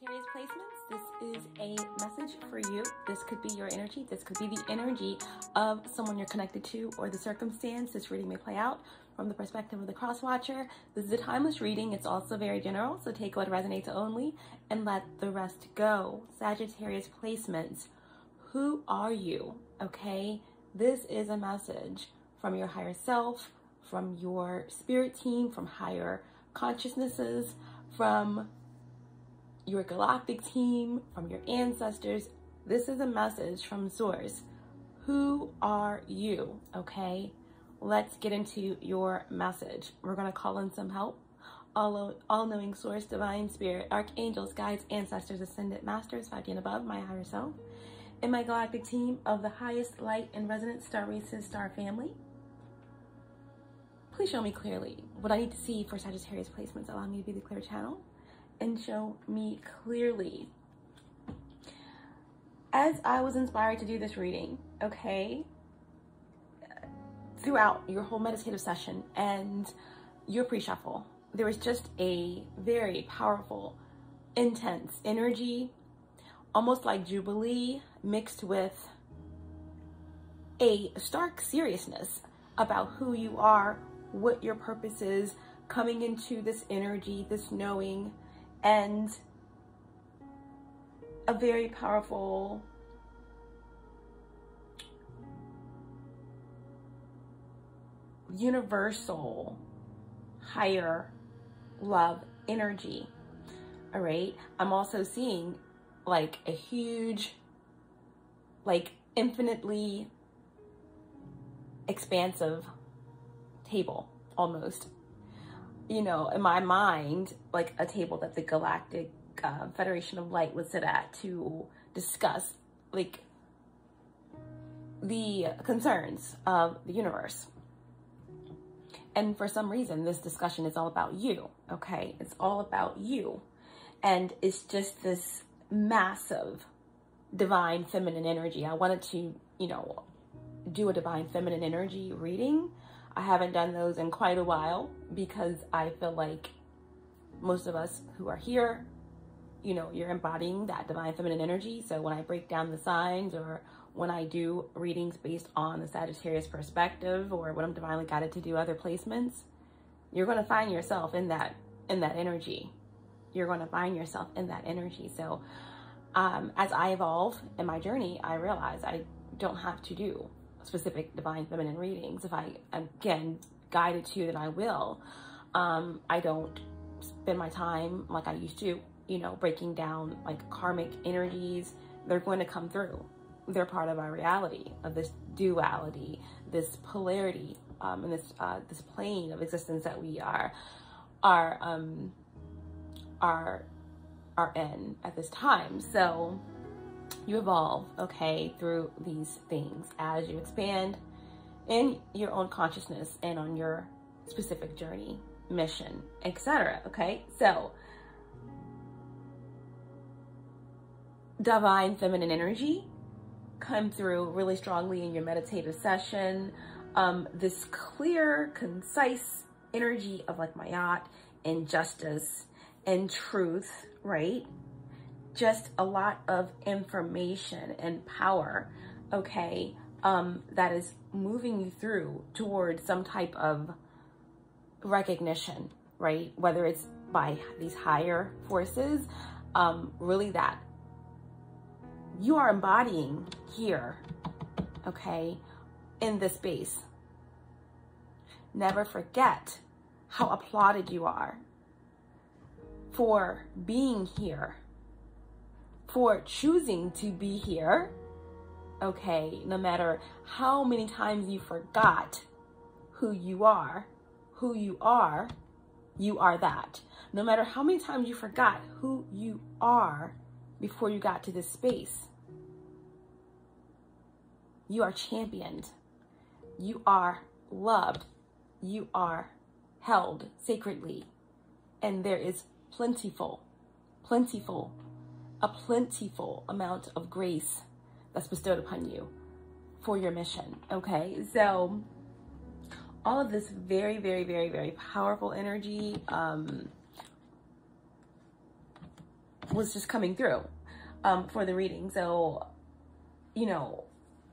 Sagittarius placements, this is a message for you. This could be your energy. This could be the energy of someone you're connected to or the circumstance this reading may play out from the perspective of the cross watcher. This is a timeless reading. It's also very general, so take what resonates only and let the rest go. Sagittarius placements, who are you? Okay, this is a message from your higher self, from your spirit team, from higher consciousnesses, from your galactic team, from your ancestors. This is a message from Source. Who are you? Okay, let's get into your message. We're going to call in some help. All, all-knowing source, divine spirit, archangels, guides, ancestors, ascended masters, 5 and above, my higher self, and my galactic team of the highest light and resonance star races star family. Please show me clearly what I need to see for Sagittarius placements. Allow me to be the clear channel and show me clearly. As I was inspired to do this reading, okay, throughout your whole meditative session and your pre-shuffle, there was just a very powerful, intense energy, almost like Jubilee mixed with a stark seriousness about who you are, what your purpose is, coming into this energy, this knowing, and a very powerful universal higher love energy. All right? I'm also seeing like a huge like infinitely expansive table almost you know, in my mind, like a table that the Galactic uh, Federation of Light would sit at to discuss, like, the concerns of the universe. And for some reason, this discussion is all about you, okay? It's all about you. And it's just this massive divine feminine energy. I wanted to, you know, do a divine feminine energy reading I haven't done those in quite a while because I feel like most of us who are here, you know, you're embodying that divine feminine energy. So when I break down the signs or when I do readings based on the Sagittarius perspective or when I'm divinely guided to do other placements, you're going to find yourself in that in that energy. You're going to find yourself in that energy. So um, as I evolve in my journey, I realize I don't have to do specific divine feminine readings, if I, again, guided to that I will, um, I don't spend my time like I used to, you know, breaking down like karmic energies. They're going to come through. They're part of our reality, of this duality, this polarity, um, and this uh, this plane of existence that we are are um, are are in at this time. So you evolve, okay, through these things as you expand in your own consciousness and on your specific journey, mission, etc. Okay, so divine feminine energy come through really strongly in your meditative session. Um, this clear, concise energy of like Ma'at and justice and truth, right? Just a lot of information and power, okay, um, that is moving you through towards some type of recognition, right? Whether it's by these higher forces, um, really that you are embodying here, okay, in this space. Never forget how applauded you are for being here for choosing to be here. Okay, no matter how many times you forgot who you are, who you are, you are that. No matter how many times you forgot who you are before you got to this space, you are championed. You are loved. You are held sacredly. And there is plentiful, plentiful a plentiful amount of grace that's bestowed upon you for your mission. Okay, so all of this very, very, very, very powerful energy. Um, was just coming through um, for the reading. So, you know,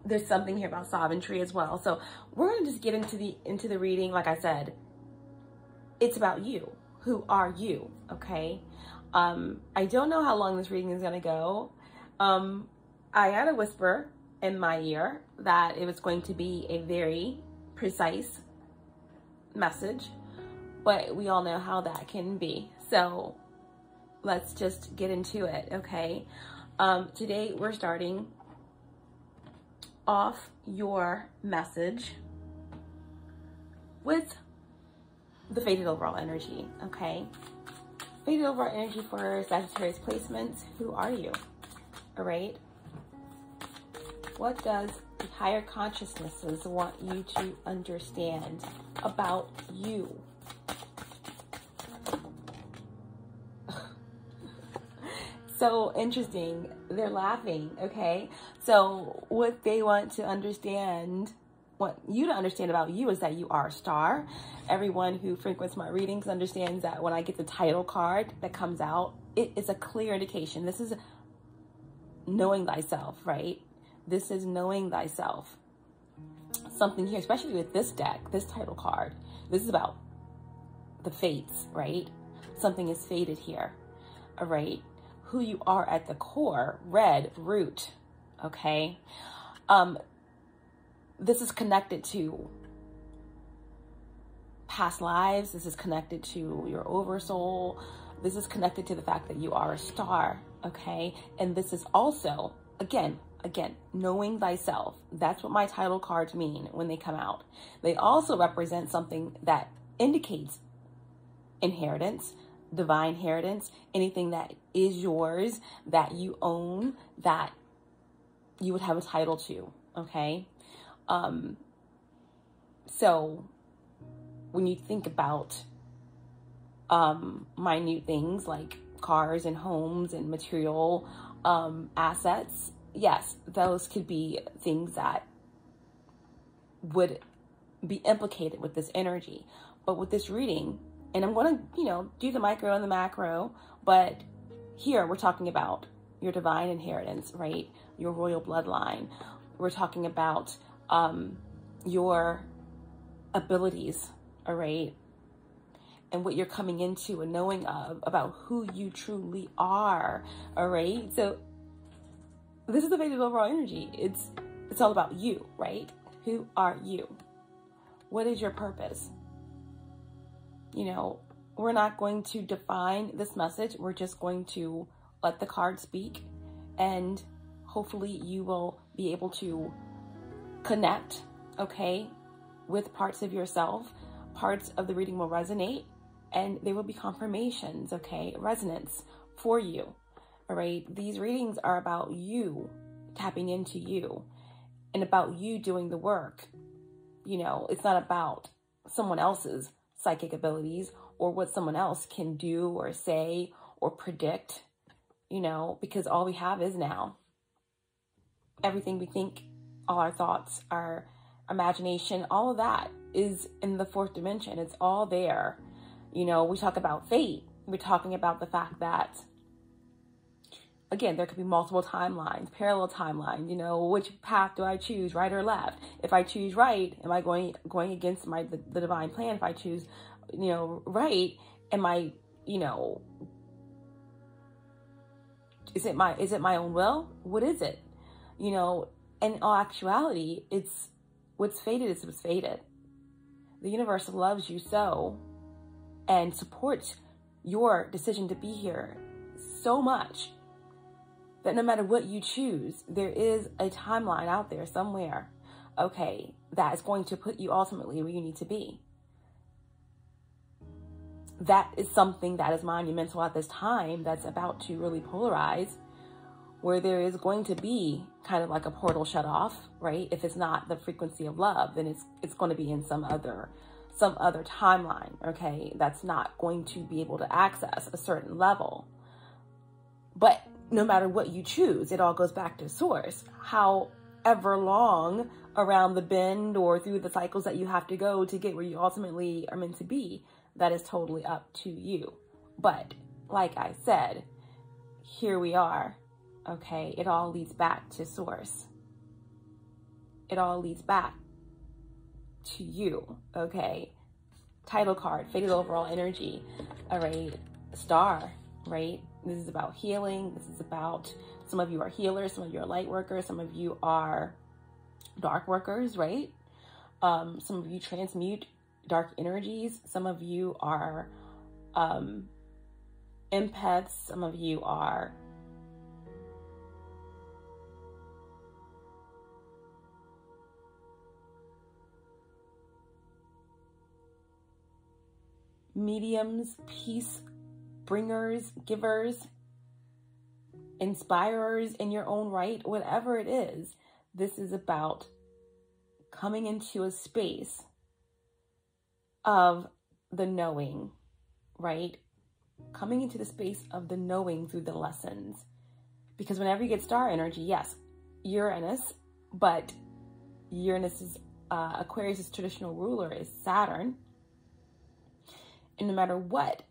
there's something here about sovereignty as well. So we're gonna just get into the into the reading. Like I said, it's about you. Who are you? Okay. Um, I don't know how long this reading is gonna go. Um, I had a whisper in my ear that it was going to be a very precise message, but we all know how that can be. So let's just get into it, okay? Um, today we're starting off your message with the fated overall energy, okay? Fated overall energy for Sagittarius placements. Who are you? All right. What does the higher consciousnesses want you to understand about you? so interesting. They're laughing, okay? So what they want to understand, what you to understand about you is that you are a star. Everyone who frequents my readings understands that when I get the title card that comes out, it is a clear indication. This is knowing thyself, right? This is knowing thyself. Something here, especially with this deck, this title card, this is about the fates, right? Something is fated here, all right? who you are at the core, red root, okay? Um, this is connected to past lives. This is connected to your oversoul. This is connected to the fact that you are a star, okay? And this is also, again, again, knowing thyself. That's what my title cards mean when they come out. They also represent something that indicates inheritance, divine inheritance, anything that is yours, that you own, that you would have a title to, okay? Um, so when you think about um, minute things like cars and homes and material um, assets, yes, those could be things that would be implicated with this energy. But with this reading, and I'm going to, you know, do the micro and the macro, but here we're talking about your divine inheritance, right? Your royal bloodline. We're talking about um, your abilities, all right? And what you're coming into and knowing of about who you truly are, all right? So this is the fated overall energy. It's it's all about you, right? Who are you? What is your purpose? you know, we're not going to define this message. We're just going to let the card speak and hopefully you will be able to connect, okay, with parts of yourself. Parts of the reading will resonate and there will be confirmations, okay, resonance for you. All right. These readings are about you tapping into you and about you doing the work. You know, it's not about someone else's psychic abilities or what someone else can do or say or predict, you know, because all we have is now. Everything we think, all our thoughts, our imagination, all of that is in the fourth dimension. It's all there. You know, we talk about fate. We're talking about the fact that again, there could be multiple timelines, parallel timelines, you know, which path do I choose, right or left? If I choose right, am I going going against my the, the divine plan? If I choose, you know, right, am I, you know, is it my is it my own will? What is it? You know, in all actuality, it's what's fated is what's fated. The universe loves you so and supports your decision to be here so much that no matter what you choose, there is a timeline out there somewhere, okay, that is going to put you ultimately where you need to be. That is something that is monumental at this time that's about to really polarize, where there is going to be kind of like a portal shut off, right? If it's not the frequency of love, then it's it's going to be in some other some other timeline, okay? That's not going to be able to access a certain level. But no matter what you choose, it all goes back to source. However long around the bend or through the cycles that you have to go to get where you ultimately are meant to be, that is totally up to you. But like I said, here we are. Okay, it all leads back to source. It all leads back to you. Okay, title card, fated overall energy. All right, star, right? This is about healing. This is about some of you are healers, some of you are light workers, some of you are dark workers, right? Um, some of you transmute dark energies. Some of you are um, empaths. Some of you are mediums, peace bringers, givers, inspirers in your own right, whatever it is. This is about coming into a space of the knowing, right? Coming into the space of the knowing through the lessons. Because whenever you get star energy, yes, Uranus, but Uranus's uh, Aquarius's traditional ruler is Saturn. And no matter what,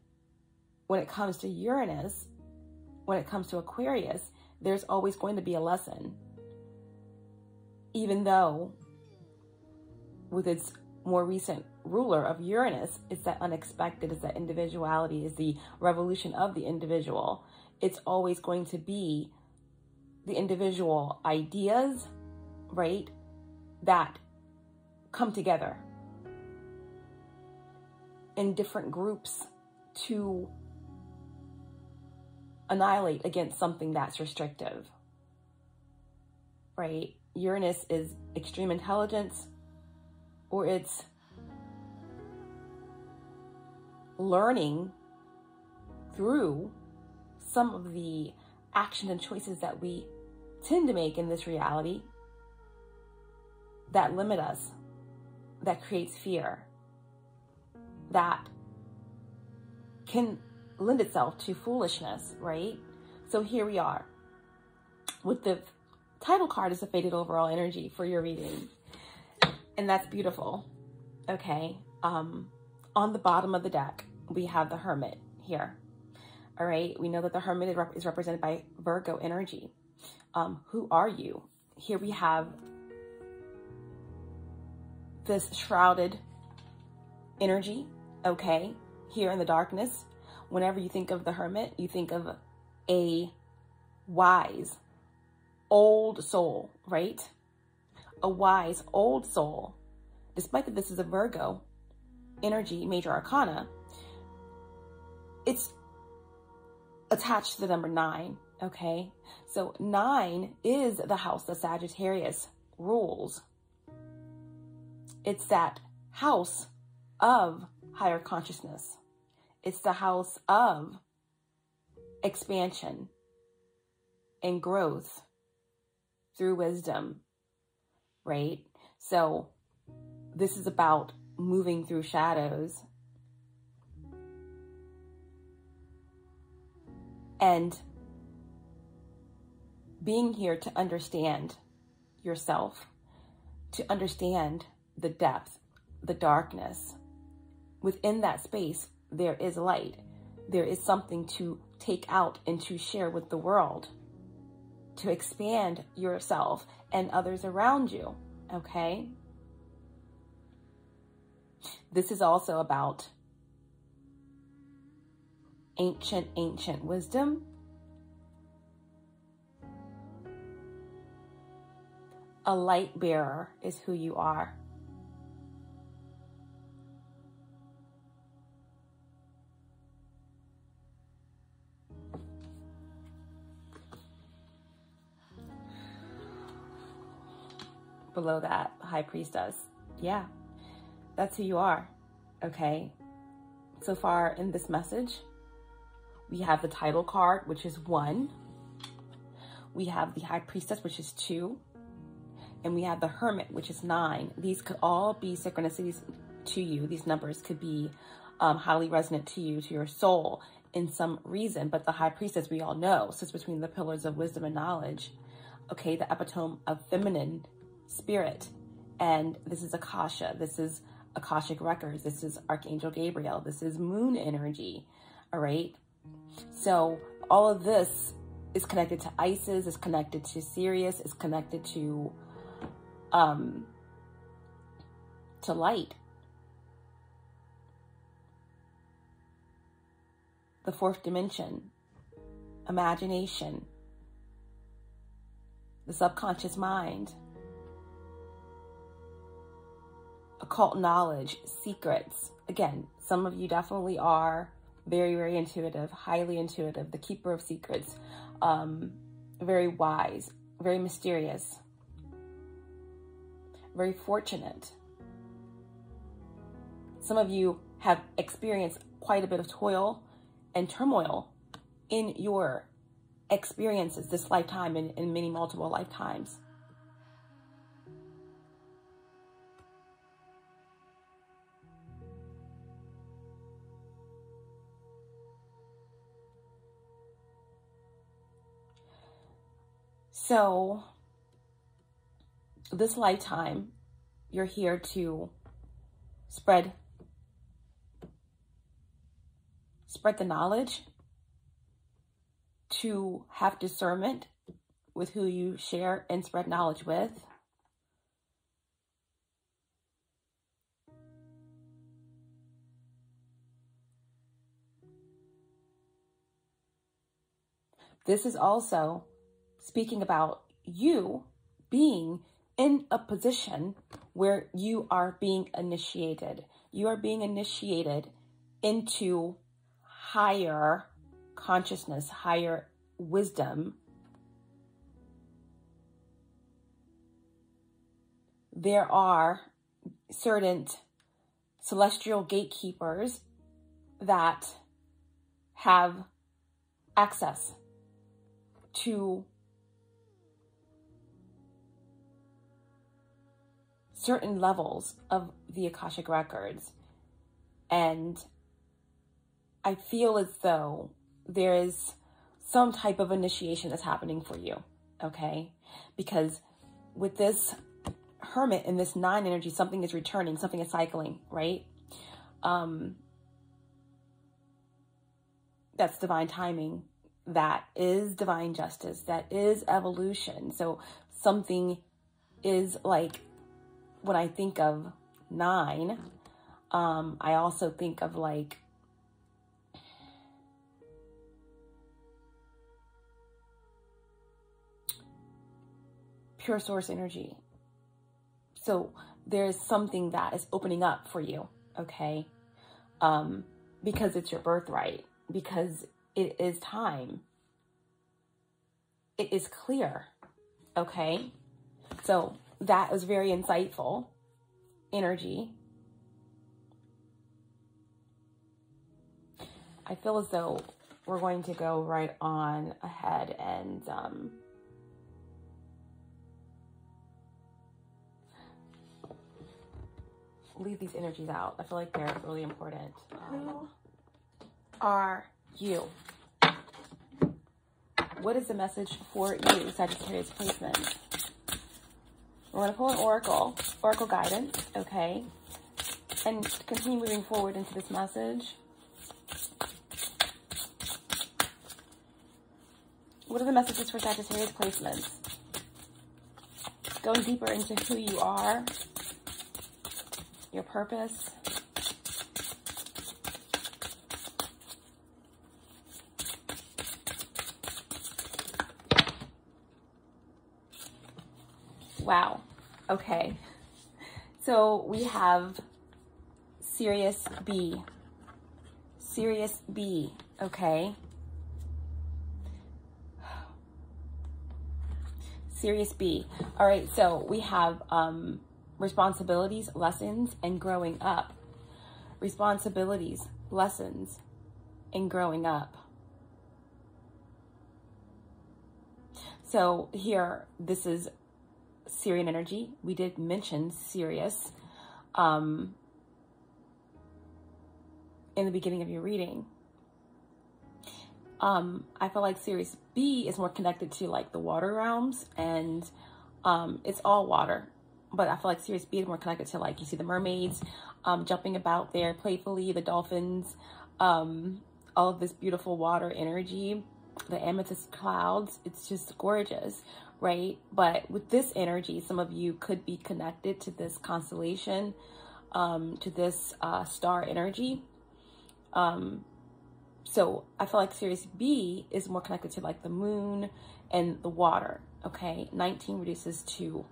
when it comes to Uranus, when it comes to Aquarius, there's always going to be a lesson. Even though with its more recent ruler of Uranus, it's that unexpected, it's that individuality, is the revolution of the individual. It's always going to be the individual ideas, right, that come together in different groups to annihilate against something that's restrictive, right? Uranus is extreme intelligence or it's learning through some of the actions and choices that we tend to make in this reality that limit us, that creates fear, that can lend itself to foolishness, right? So here we are with the title card is a fated overall energy for your reading. And that's beautiful. Okay. Um, on the bottom of the deck, we have the hermit here. All right. We know that the hermit is, rep is represented by Virgo energy. Um, who are you? Here we have this shrouded energy. Okay. Here in the darkness, whenever you think of the hermit, you think of a wise, old soul, right? A wise, old soul. Despite that this is a Virgo energy, major arcana, it's attached to the number nine, okay? So nine is the house that Sagittarius rules. It's that house of higher consciousness. It's the house of expansion and growth through wisdom, right? So this is about moving through shadows and being here to understand yourself, to understand the depth, the darkness. Within that space, there is light. There is something to take out and to share with the world, to expand yourself and others around you, okay? This is also about ancient, ancient wisdom. A light bearer is who you are. Below that high priestess. Yeah, that's who you are. Okay. So far in this message, we have the title card, which is one. We have the high priestess, which is two. And we have the hermit, which is nine. These could all be synchronicities to you. These numbers could be um, highly resonant to you, to your soul in some reason. But the high priestess, we all know, sits between the pillars of wisdom and knowledge. Okay, the epitome of feminine spirit. And this is Akasha. This is Akashic Records. This is Archangel Gabriel. This is moon energy. All right. So all of this is connected to Isis, is connected to Sirius, is connected to um to light. The fourth dimension, imagination, the subconscious mind, occult knowledge, secrets. Again, some of you definitely are very, very intuitive, highly intuitive, the keeper of secrets, um, very wise, very mysterious, very fortunate. Some of you have experienced quite a bit of toil and turmoil in your experiences this lifetime and in many multiple lifetimes. So, this lifetime, you're here to spread spread the knowledge, to have discernment with who you share and spread knowledge with. This is also speaking about you being in a position where you are being initiated. You are being initiated into higher consciousness, higher wisdom. There are certain celestial gatekeepers that have access to certain levels of the Akashic Records. And I feel as though there is some type of initiation that's happening for you, okay? Because with this hermit and this nine energy, something is returning, something is cycling, right? Um, that's divine timing. That is divine justice. That is evolution. So something is like when I think of nine, um, I also think of like pure source energy. So there's something that is opening up for you, okay? Um, because it's your birthright, because it is time. It is clear, okay? So that was very insightful energy. I feel as though we're going to go right on ahead and um, leave these energies out. I feel like they're really important. Who are you? What is the message for you, Sagittarius placement? We're going to pull an oracle, oracle guidance, okay? And continue moving forward into this message. What are the messages for Sagittarius placements? Going deeper into who you are, your purpose. Wow. Okay. So we have Sirius B. Sirius B, okay? Sirius B. All right, so we have um, responsibilities, lessons, and growing up. Responsibilities, lessons, and growing up. So here, this is Sirian energy. We did mention Sirius um, in the beginning of your reading. Um, I feel like Sirius B is more connected to like the water realms and um, it's all water. But I feel like Sirius B is more connected to like you see the mermaids um, jumping about there playfully, the dolphins, um, all of this beautiful water energy. the amethyst clouds. It's just gorgeous, right? But with this energy, some of you could be connected to this constellation, um, to this uh, star energy. Um, so I feel like Sirius B is more connected to like the moon and the water. Okay, 19 reduces to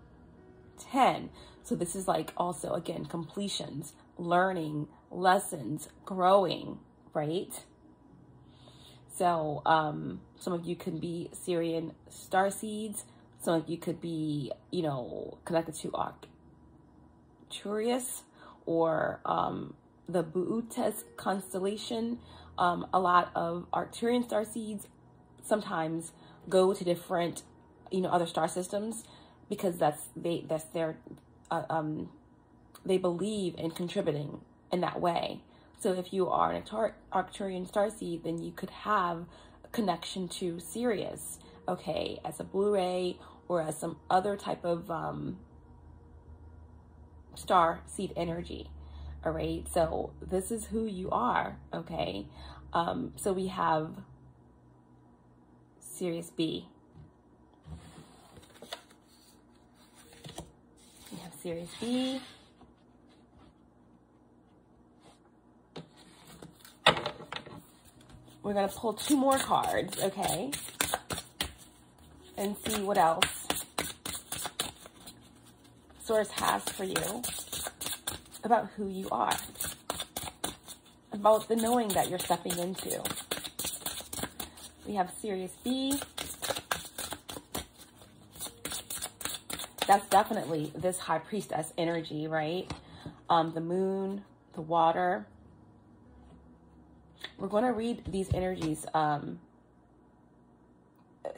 10. So this is like also, again, completions, learning, lessons, growing, right? So um, some of you can be Sirian star seeds. Some of you could be, you know, connected to Arcturus or um, the Boötes constellation. Um, a lot of Arcturian star seeds sometimes go to different, you know, other star systems because that's they that's their uh, um they believe in contributing in that way. So if you are an Arcturian starseed, then you could have a connection to Sirius, okay, as a Blue Ray or as some other type of um, star seed energy. All right, so this is who you are, okay? Um, so we have Sirius B. We have Sirius B. We're going to pull two more cards, okay? And see what else Source has for you about who you are. About the knowing that you're stepping into. We have Sirius B. That's definitely this High Priestess energy, right? Um, the moon, the water, we're going to read these energies, um,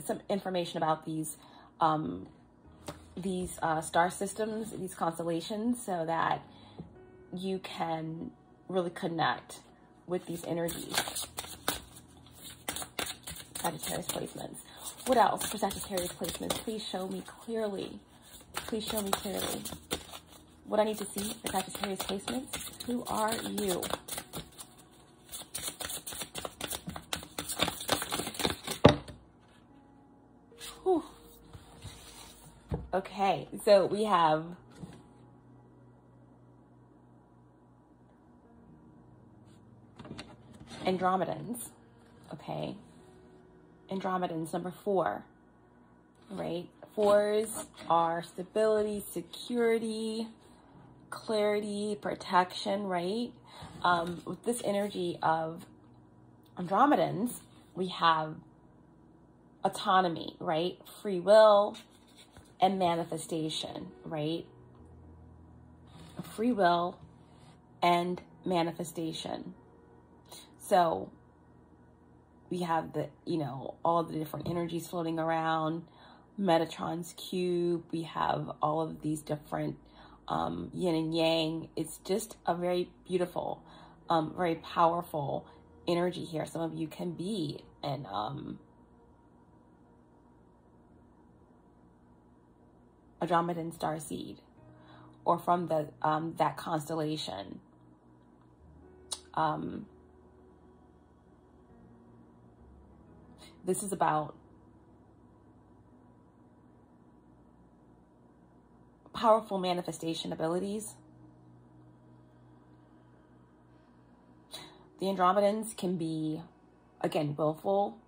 some information about these um, these uh, star systems, these constellations, so that you can really connect with these energies. Sagittarius placements. What else for Sagittarius placements? Please show me clearly. Please show me clearly. What I need to see for Sagittarius placements. Who are you? Okay, so we have Andromedans. Okay. Andromedans, number four. Right? Fours are stability, security, clarity, protection, right? Um, with this energy of Andromedans, we have autonomy, right? Free will, and manifestation, right? Free will and manifestation. So we have the, you know, all the different energies floating around, Metatron's cube. We have all of these different um, yin and yang. It's just a very beautiful, um, very powerful energy here. Some of you can be and um, Andromedan star seed or from the um, that constellation. Um, this is about powerful manifestation abilities. The Andromedans can be, again, willful,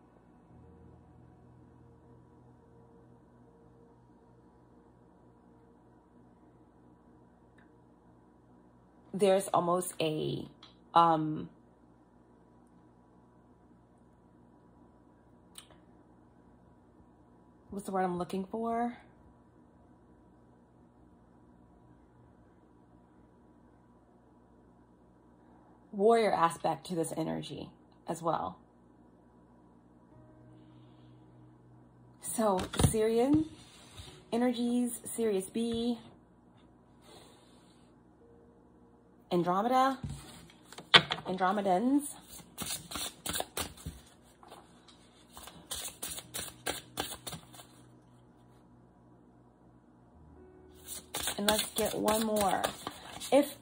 there's almost a um what's the word I'm looking for? Warrior aspect to this energy as well. So, Sirian energies, Sirius B, Andromeda, Andromedans. And let's get one more. If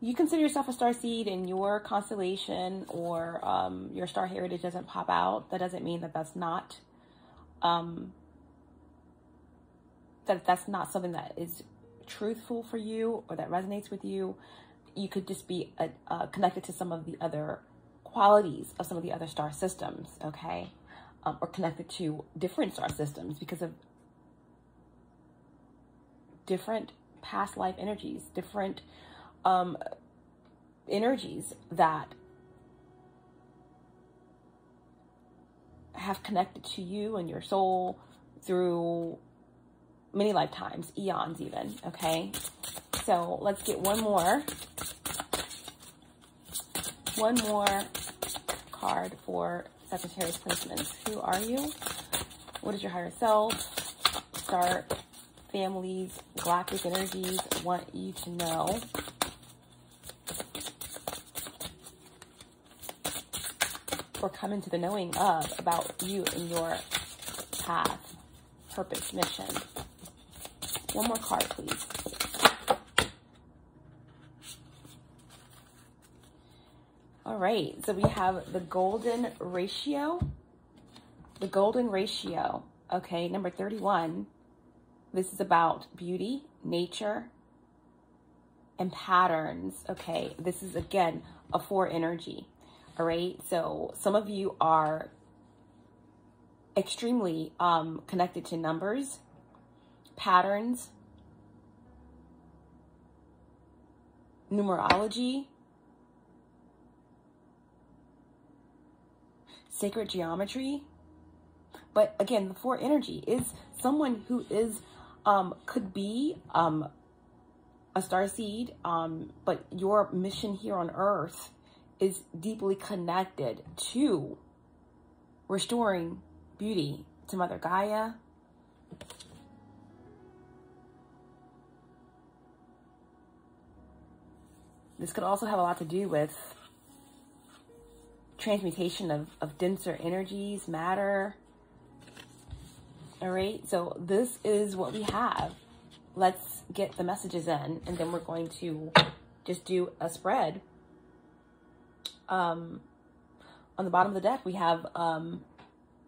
you consider yourself a star seed in your constellation or um, your star heritage doesn't pop out, that doesn't mean that that's not um, that that's not something that is truthful for you or that resonates with you. You could just be uh, uh, connected to some of the other qualities of some of the other star systems, okay? Um, or connected to different star systems because of different past life energies, different um, energies that have connected to you and your soul through many lifetimes, eons even, okay? So let's get one more. One more card for Sagittarius placements. Who are you? What is your higher self? Start families, galactic energies want you to know. Or come into the knowing of about you and your path, purpose, mission. One more card, please. All right, so we have the golden ratio. The golden ratio, okay, number 31. This is about beauty, nature, and patterns, okay? This is, again, a four energy, all right? So some of you are extremely um, connected to numbers, patterns, numerology, sacred geometry. But again, the four energy is someone who is um, could be um, a star seed, um, but your mission here on earth is deeply connected to restoring beauty to Mother Gaia. This could also have a lot to do with transmutation of, of denser energies, matter, all right, so this is what we have. Let's get the messages in, and then we're going to just do a spread. Um, on the bottom of the deck, we have um,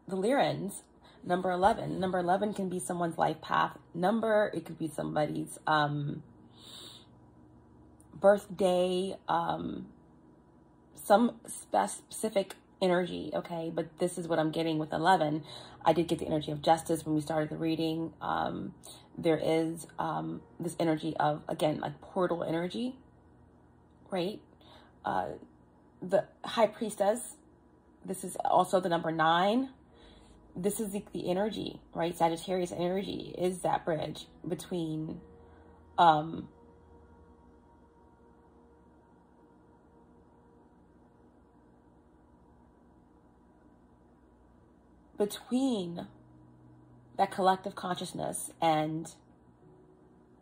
the Lyrans, number 11. Number 11 can be someone's life path number. It could be somebody's um, birthday, um, some specific energy, okay? But this is what I'm getting with 11. I did get the energy of justice when we started the reading. Um, there is um, this energy of, again, like portal energy, right? Uh, the high priestess, this is also the number nine. This is the, the energy, right? Sagittarius energy is that bridge between um, between that collective consciousness and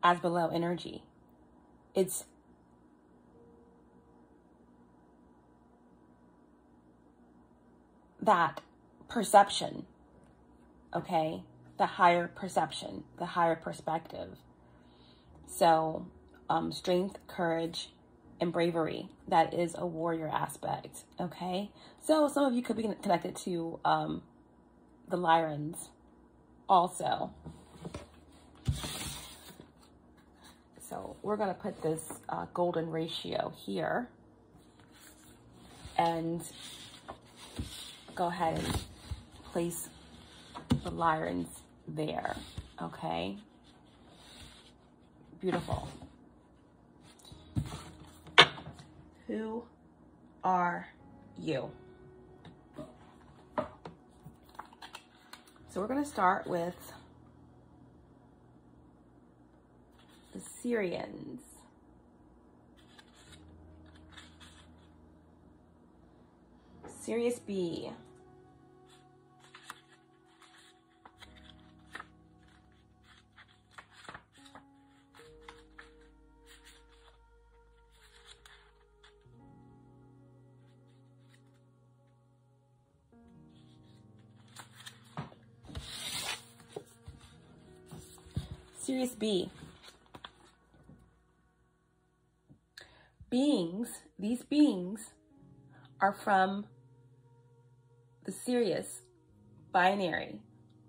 as below energy. It's that perception, okay? The higher perception, the higher perspective. So, um, strength, courage, and bravery. That is a warrior aspect, okay? So, some of you could be connected to um, the Lyrans also. So we're going to put this uh, golden ratio here and go ahead and place the Lyrans there, okay? Beautiful. Who are you? So we're going to start with the Sirians. Sirius B. Sirius B. beings, these beings are from the Sirius binary,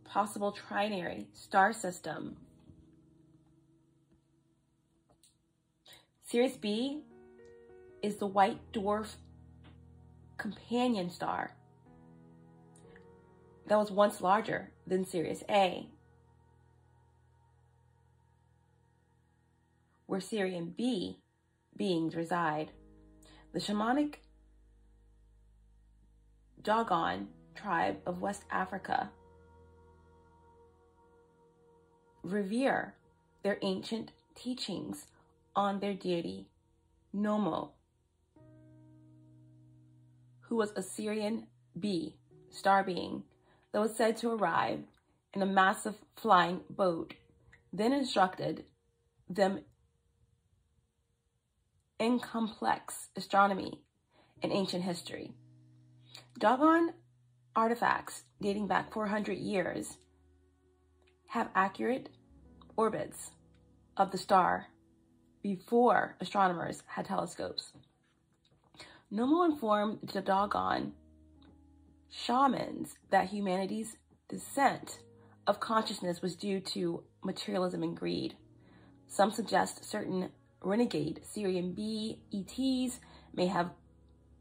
possible trinary star system. Sirius B is the white dwarf companion star that was once larger than Sirius A, where Sirian B beings reside. The shamanic Dogon tribe of West Africa revere their ancient teachings on their deity Nommo, who was a Sirian B, star being, that was said to arrive in a massive flying boat, then instructed them in complex astronomy and ancient history. Dogon artifacts dating back 400 years have accurate orbits of the star before astronomers had telescopes. Nommo informed the Dogon shamans that humanity's descent of consciousness was due to materialism and greed. Some suggest certain renegade Sirian B ETs may have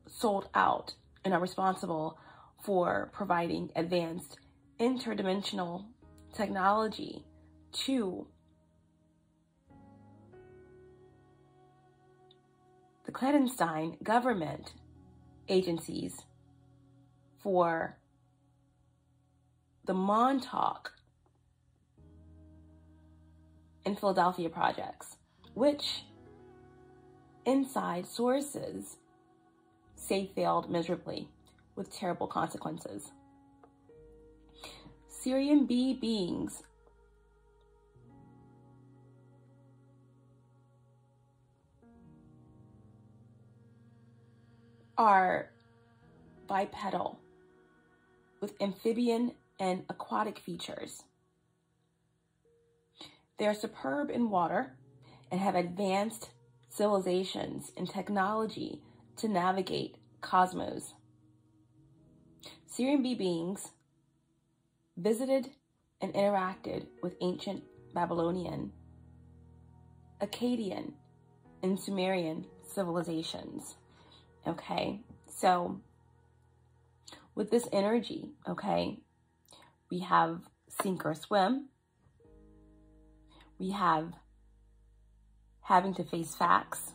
sold out and are responsible for providing advanced interdimensional technology to the clandestine government agencies for the Montauk and Philadelphia projects, which inside sources say failed miserably with terrible consequences. Sirian B beings are bipedal with amphibian and aquatic features. They are superb in water and have advanced civilizations and technology to navigate cosmos. Sirian B beings visited and interacted with ancient Babylonian, Akkadian, and Sumerian civilizations. Okay, so with this energy, okay, we have sink or swim. We have having to face facts,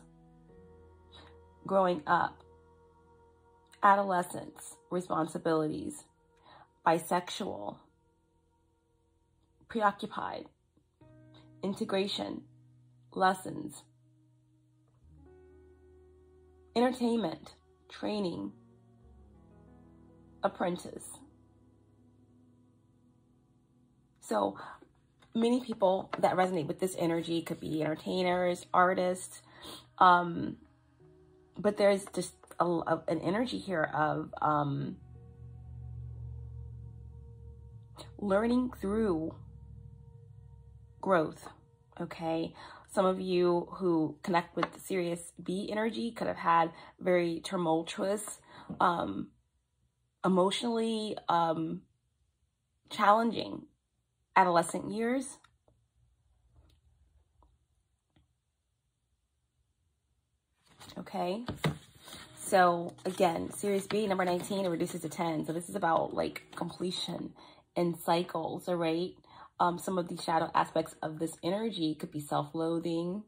growing up, adolescence, responsibilities, bisexual, preoccupied, integration, lessons, entertainment, training, apprentice. So many people that resonate with this energy could be entertainers, artists, um, but there's just a, a, an energy here of um, learning through growth, okay? Some of you who connect with the Sirius B energy could have had very tumultuous, um, emotionally um, challenging adolescent years. Okay. So again, Sirius B, number 19, it reduces to 10. So this is about like completion and cycles, all right? Um, some of the shadow aspects of this energy could be self-loathing,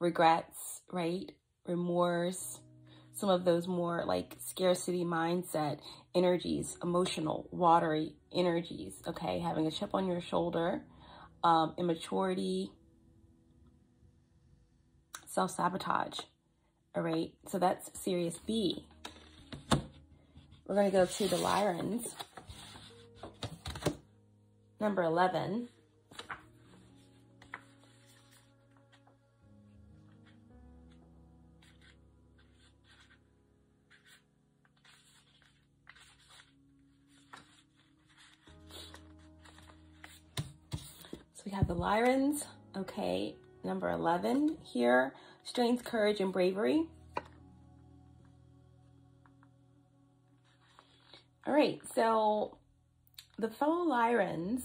regrets, right? Remorse, some of those more like scarcity mindset energies, emotional, watery energies, okay? Having a chip on your shoulder, um, immaturity, self-sabotage, all right, so that's Sirius B. We're going to go to the Lyrans. Number 11. We have the Lyrans, okay, number 11 here, strength, courage, and bravery. All right, so the fellow Lyrans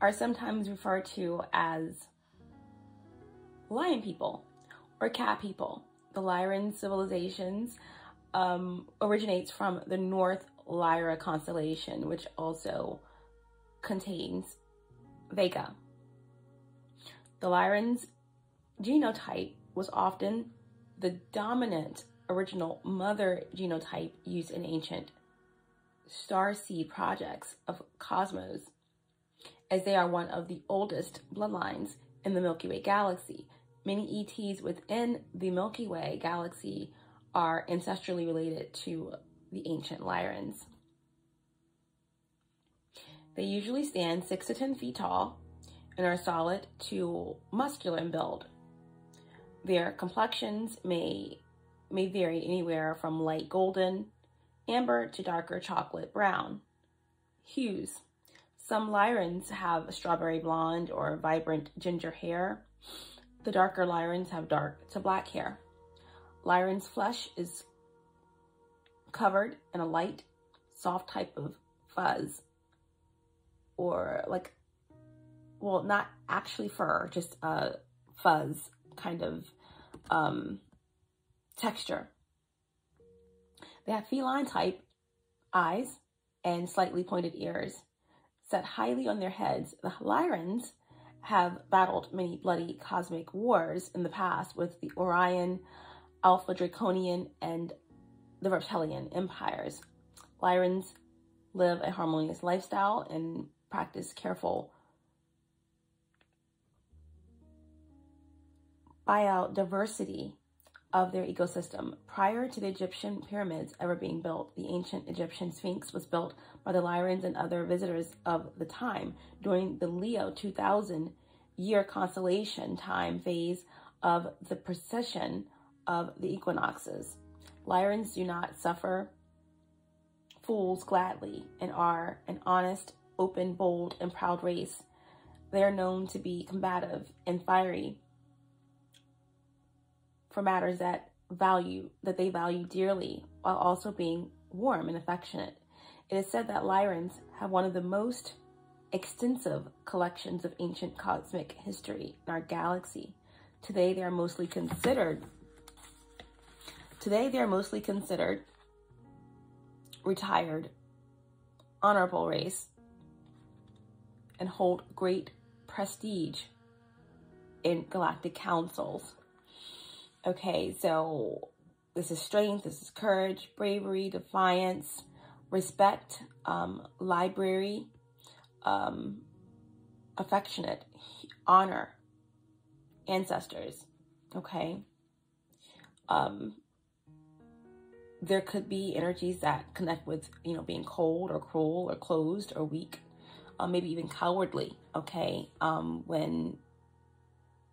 are sometimes referred to as lion people or cat people. The Lyran civilizations um, originates from the North Lyra constellation, which also contains Vega. The Lyran's genotype was often the dominant original mother genotype used in ancient star seed projects of cosmos, as they are one of the oldest bloodlines in the Milky Way galaxy. Many ETs within the Milky Way galaxy are ancestrally related to the ancient Lyrans. They usually stand 6 to 10 feet tall and are solid to muscular in build. Their complexions may, may vary anywhere from light golden amber to darker chocolate brown. Hues. Some Lyrans have strawberry blonde or vibrant ginger hair. The darker Lyrans have dark to black hair. Lyran's flesh is covered in a light, soft type of fuzz or like, well, not actually fur, just a fuzz kind of um, texture. They have feline type eyes and slightly pointed ears set highly on their heads. The Lyrans have battled many bloody cosmic wars in the past with the Orion, Alpha Draconian, and the Reptilian empires. Lyrans live a harmonious lifestyle and practice careful biodiversity of their ecosystem. Prior to the Egyptian pyramids ever being built, the ancient Egyptian Sphinx was built by the Lyrans and other visitors of the time during the Leo 2000 year constellation time phase of the precession of the equinoxes. Lyrans do not suffer fools gladly and are an honest, open, bold, and proud race. They are known to be combative and fiery for matters that value that they value dearly while also being warm and affectionate. It is said that Lyrans have one of the most extensive collections of ancient cosmic history in our galaxy. Today they are mostly considered Today they are mostly considered retired honorable race and hold great prestige in galactic councils. Okay, so this is strength, this is courage, bravery, defiance, respect, um, library, um, affectionate, honor, ancestors. Okay. Um, there could be energies that connect with, you know, being cold or cruel or closed or weak, uh, maybe even cowardly. Okay. Um, when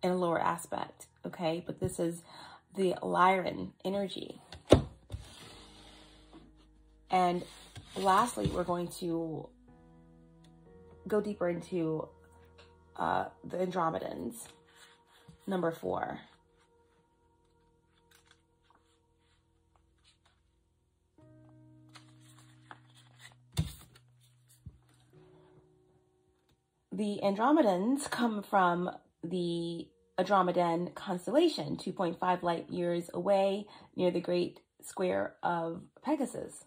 in a lower aspect, okay? But this is the Lyran energy. And lastly, we're going to go deeper into uh, the Andromedans, number four. The Andromedans come from the Andromedan constellation, 2.5 light years away near the great square of Pegasus.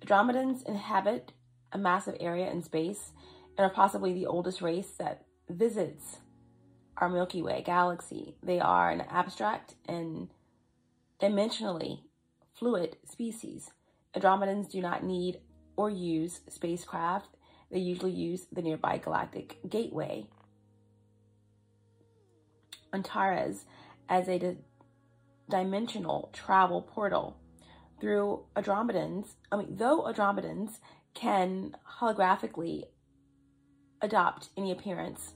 Andromedans inhabit a massive area in space and are possibly the oldest race that visits our Milky Way galaxy. They are an abstract and dimensionally fluid species. Andromedans do not need or use spacecraft. They usually use the nearby galactic gateway Antares as a dimensional travel portal through Andromedans. I mean, though Andromedans can holographically adopt any appearance,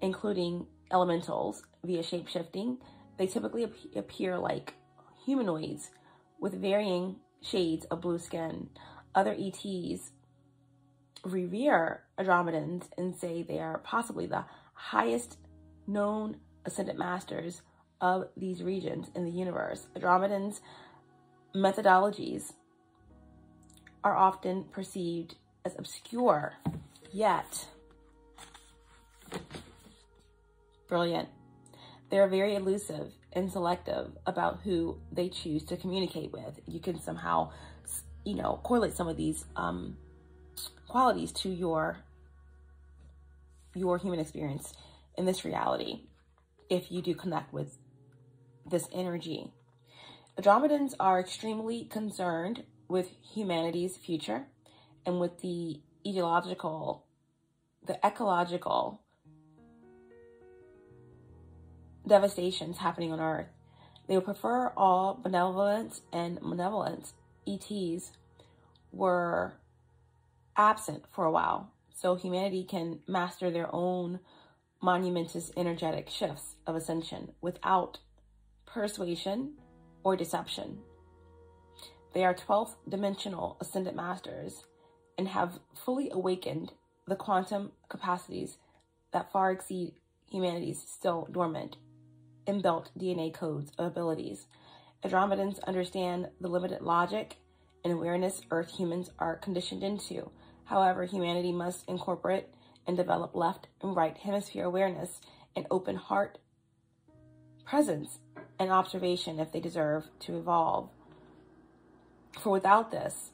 including elementals via shapeshifting, they typically ap appear like humanoids with varying shades of blue skin. Other ETs revere Andromedans and say they are possibly the highest known ascendant masters of these regions in the universe. Andromedans' methodologies are often perceived as obscure, yet brilliant. They're very elusive and selective about who they choose to communicate with. You can somehow, you know, correlate some of these um, qualities to your your human experience in this reality if you do connect with this energy. Andromedans are extremely concerned with humanity's future and with the ideological, the ecological devastations happening on Earth. They would prefer all benevolence and malevolent ETs were absent for a while so humanity can master their own monumentous energetic shifts of ascension without persuasion or deception. They are 12th dimensional ascendant masters and have fully awakened the quantum capacities that far exceed humanity's still dormant, inbuilt DNA codes of abilities. Andromedans understand the limited logic and awareness Earth humans are conditioned into. However, humanity must incorporate and develop left and right hemisphere awareness and open heart presence and observation if they deserve to evolve. For without this,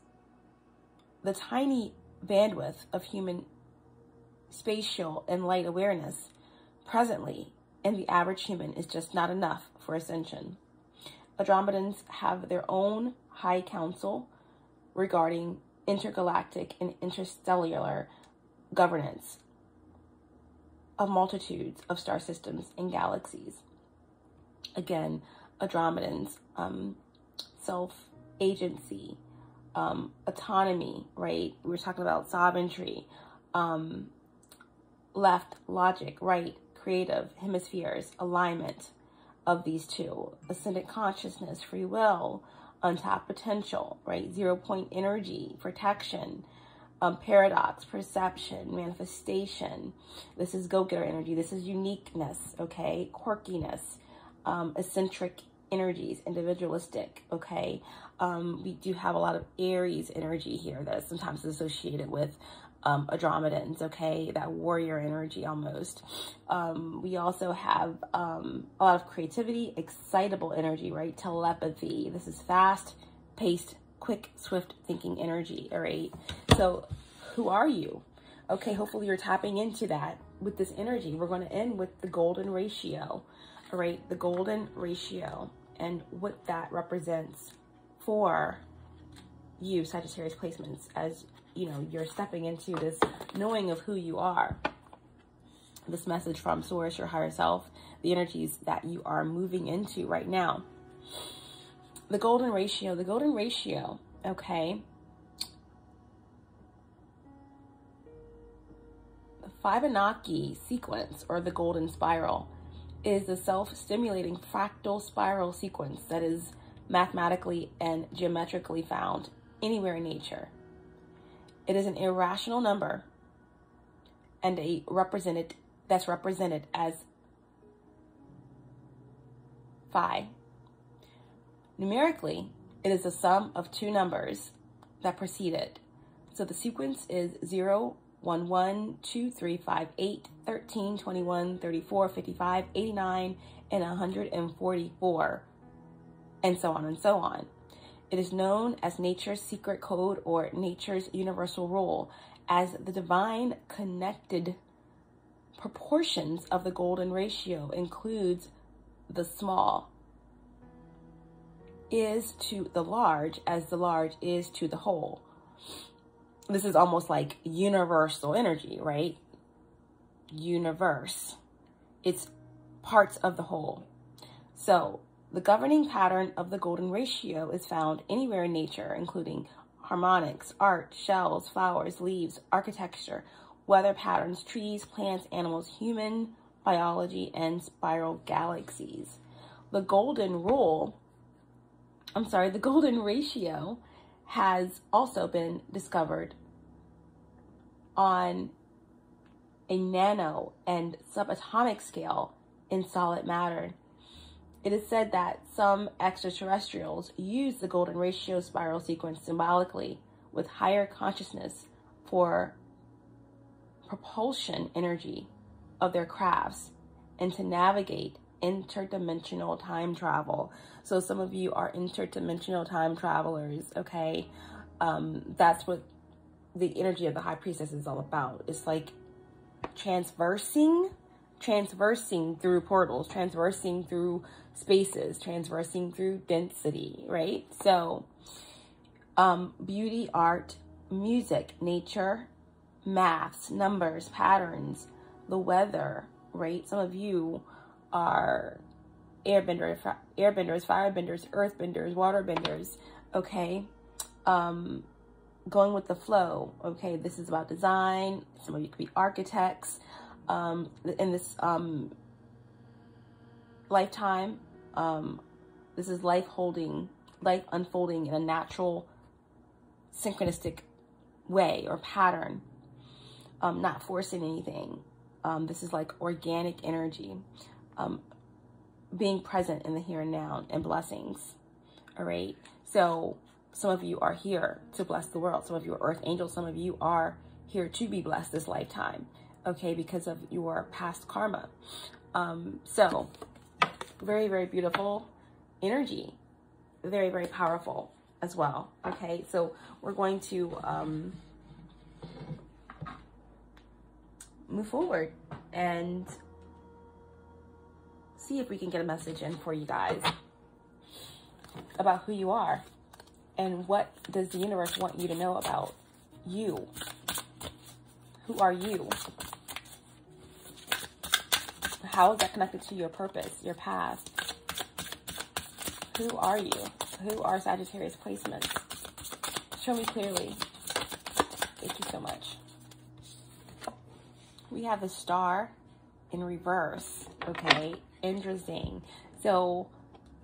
the tiny bandwidth of human spatial and light awareness presently in the average human is just not enough for ascension. Andromedans have their own high council regarding intergalactic and interstellar governance of multitudes of star systems and galaxies. Again, Andromedans, um, self agency, um, autonomy, right? We were talking about sovereignty, um, left, logic, right, creative, hemispheres, alignment of these two, ascendant consciousness, free will, untapped potential, right? Zero point energy, protection, um, paradox, perception, manifestation. This is go-getter energy. This is uniqueness, okay? Quirkiness, um, eccentric energies, individualistic, okay? Um, we do have a lot of Aries energy here that is sometimes associated with um, Andromedans, okay? That warrior energy almost. Um, we also have um, a lot of creativity, excitable energy, right? Telepathy. This is fast paced, quick, swift thinking energy, all right? So who are you? Okay, hopefully you're tapping into that with this energy. We're going to end with the golden ratio, The golden ratio and what that represents for you, Sagittarius placements, as you know, you're stepping into this knowing of who you are. This message from Source, your higher self, the energies that you are moving into right now. The golden ratio, the golden ratio, okay. The Fibonacci sequence or the golden spiral is the self-stimulating fractal spiral sequence that is mathematically and geometrically found anywhere in nature. It is an irrational number and a represented that's represented as phi. Numerically, it is the sum of two numbers that precede it. So the sequence is 0, 1, 1, 2, 3, 5, 8, 13, 21, 34, 55, 89, and 144, and so on and so on. It is known as nature's secret code or nature's universal rule as the divine connected proportions of the golden ratio includes the small is to the large as the large is to the whole. This is almost like universal energy, right? Universe. It's parts of the whole. So the governing pattern of the golden ratio is found anywhere in nature, including harmonics, art, shells, flowers, leaves, architecture, weather patterns, trees, plants, animals, human biology, and spiral galaxies. The golden rule, I'm sorry, the golden ratio has also been discovered on a nano and subatomic scale in solid matter. It is said that some extraterrestrials use the golden ratio spiral sequence symbolically with higher consciousness for propulsion energy of their crafts and to navigate interdimensional time travel. So some of you are interdimensional time travelers, okay? Um, that's what the energy of the high priestess is all about. It's like transversing, transversing through portals, transversing through spaces, transversing through density, right? So um, beauty, art, music, nature, maths, numbers, patterns, the weather, right? Some of you are airbenders, airbenders, firebenders, earthbenders, waterbenders, okay? Um, going with the flow, okay? This is about design. Some of you could be architects. Um, in this um, lifetime, um, this is life holding, life unfolding in a natural, synchronistic way or pattern, um, not forcing anything. Um, this is like organic energy um, being present in the here and now and blessings. All right. So some of you are here to bless the world. Some of you are earth angels. Some of you are here to be blessed this lifetime. Okay. Because of your past karma. Um, so very, very beautiful energy. Very, very powerful as well. Okay. So we're going to, um, move forward and see if we can get a message in for you guys about who you are and what does the universe want you to know about you. Who are you? How is that connected to your purpose, your past? Who are you? Who are Sagittarius placements? Show me clearly. Thank you so much. We have the star in reverse, okay? interesting. So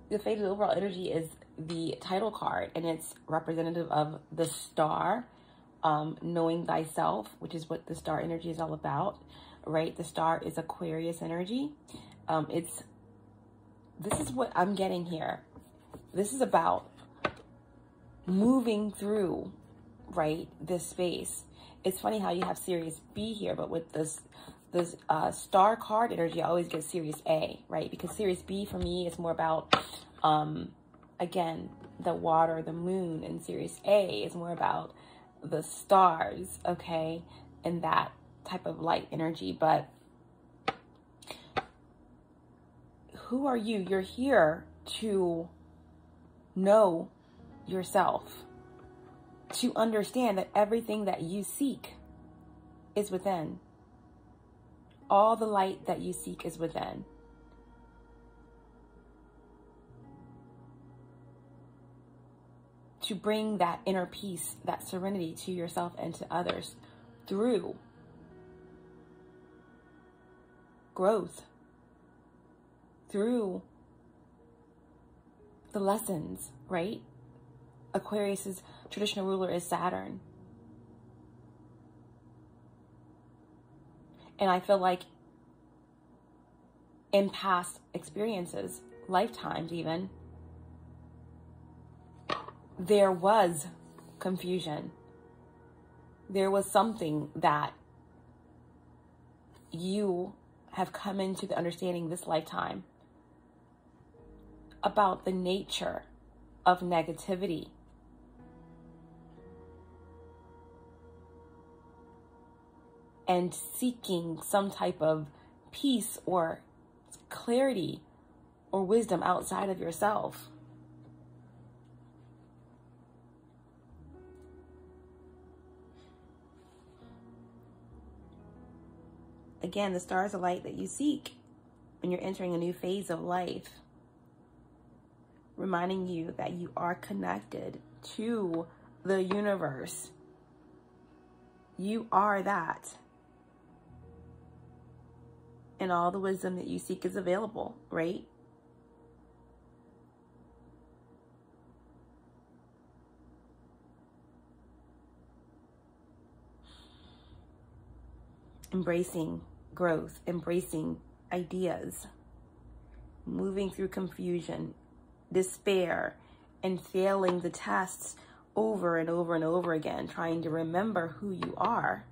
the Fated Overall Energy is the title card and it's representative of the star, um, knowing thyself, which is what the star energy is all about, right? The star is Aquarius energy. Um, it's, this is what I'm getting here. This is about moving through, right, this space. It's funny how you have Sirius B here, but with this this uh, star card energy, I always get Sirius A, right? Because Sirius B for me is more about, um, again, the water, the moon, and Sirius A is more about the stars, okay? And that type of light energy. But who are you? You're here to know yourself, to understand that everything that you seek is within all the light that you seek is within. To bring that inner peace, that serenity to yourself and to others through growth, through the lessons, right? Aquarius's traditional ruler is Saturn. And I feel like in past experiences, lifetimes even, there was confusion. There was something that you have come into the understanding this lifetime about the nature of negativity and seeking some type of peace or clarity or wisdom outside of yourself. Again, the stars of light that you seek when you're entering a new phase of life, reminding you that you are connected to the universe. You are that and all the wisdom that you seek is available, right? Embracing growth, embracing ideas, moving through confusion, despair, and failing the tests over and over and over again, trying to remember who you are.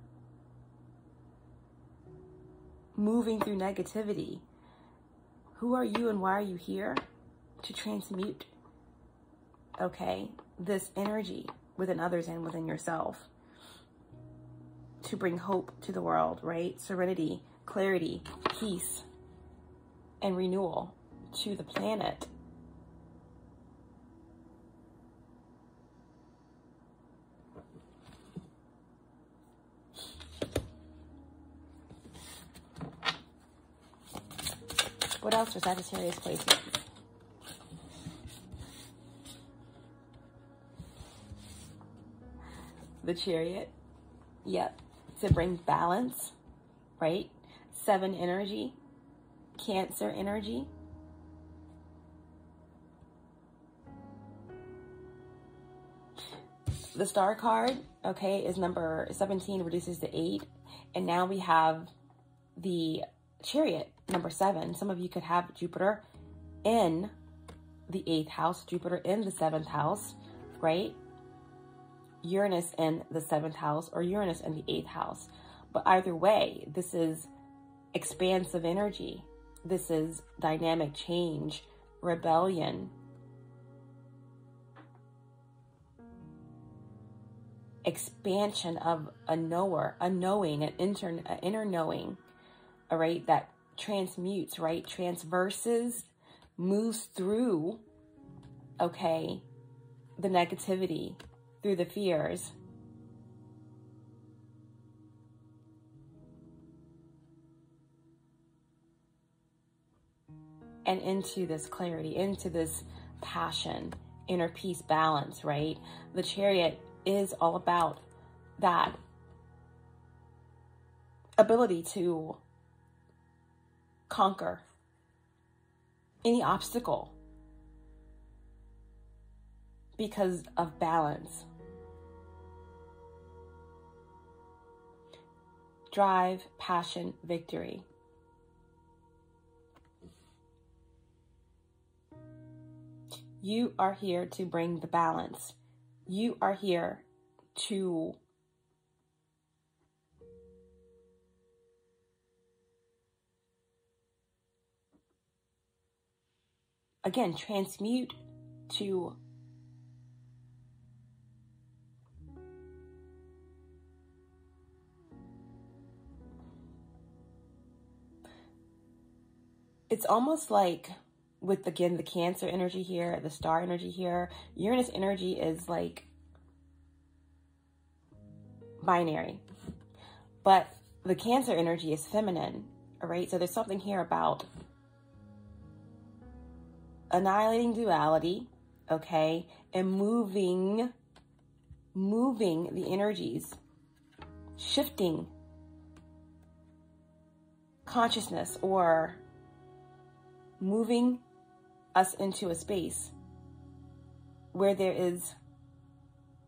Moving through negativity. Who are you and why are you here? To transmute, okay, this energy within others and within yourself. To bring hope to the world, right? Serenity, clarity, peace, and renewal to the planet. What else for Sagittarius placement? The chariot. Yep. To bring balance, right? Seven energy, Cancer energy. The star card, okay, is number 17, reduces to 8. And now we have the chariot, number 7. Some of you could have Jupiter in the 8th house, Jupiter in the 7th house, right? Uranus in the 7th house or Uranus in the 8th house. But either way, this is expansive energy. This is dynamic change, rebellion, expansion of a knower, a knowing, an inner, an inner knowing, all right, that transmutes, right, transverses, moves through, okay, the negativity, through the fears, and into this clarity, into this passion, inner peace, balance, right? The chariot is all about that ability to conquer any obstacle because of balance. Drive, passion, victory. You are here to bring the balance. You are here to again transmute to it's almost like with again the cancer energy here, the star energy here, Uranus energy is like binary. But the cancer energy is feminine, all right? So there's something here about annihilating duality, okay? And moving moving the energies, shifting consciousness or moving us into a space where there is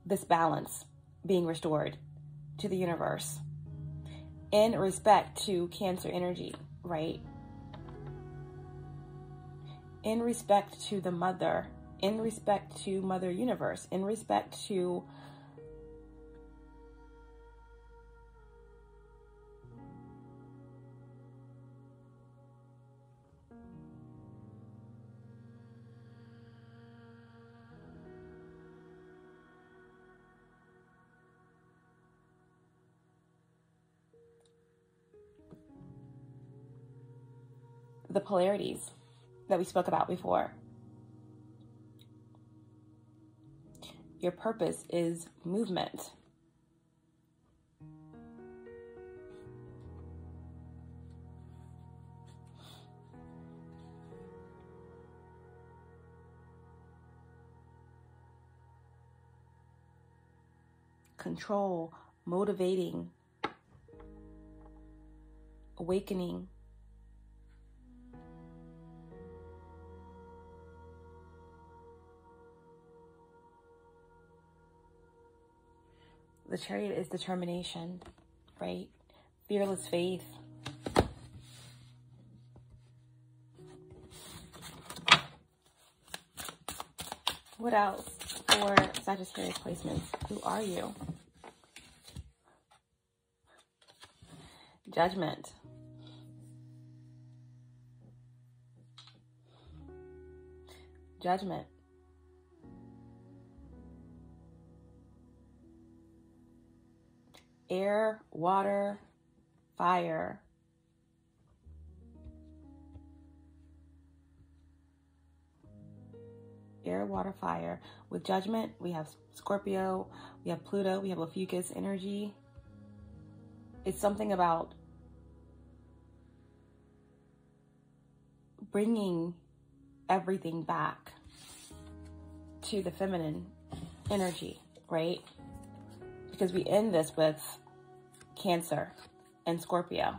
this balance being restored to the universe in respect to cancer energy, right? In respect to the mother, in respect to mother universe, in respect to polarities that we spoke about before. Your purpose is movement. Control, motivating, awakening, The chariot is determination, right? Fearless faith. What else for Sagittarius placements? Who are you? Judgment. Judgment. Air, water, fire. Air, water, fire. With judgment, we have Scorpio, we have Pluto, we have Ophiuchus energy. It's something about bringing everything back to the feminine energy, right? Because we end this with Cancer and Scorpio.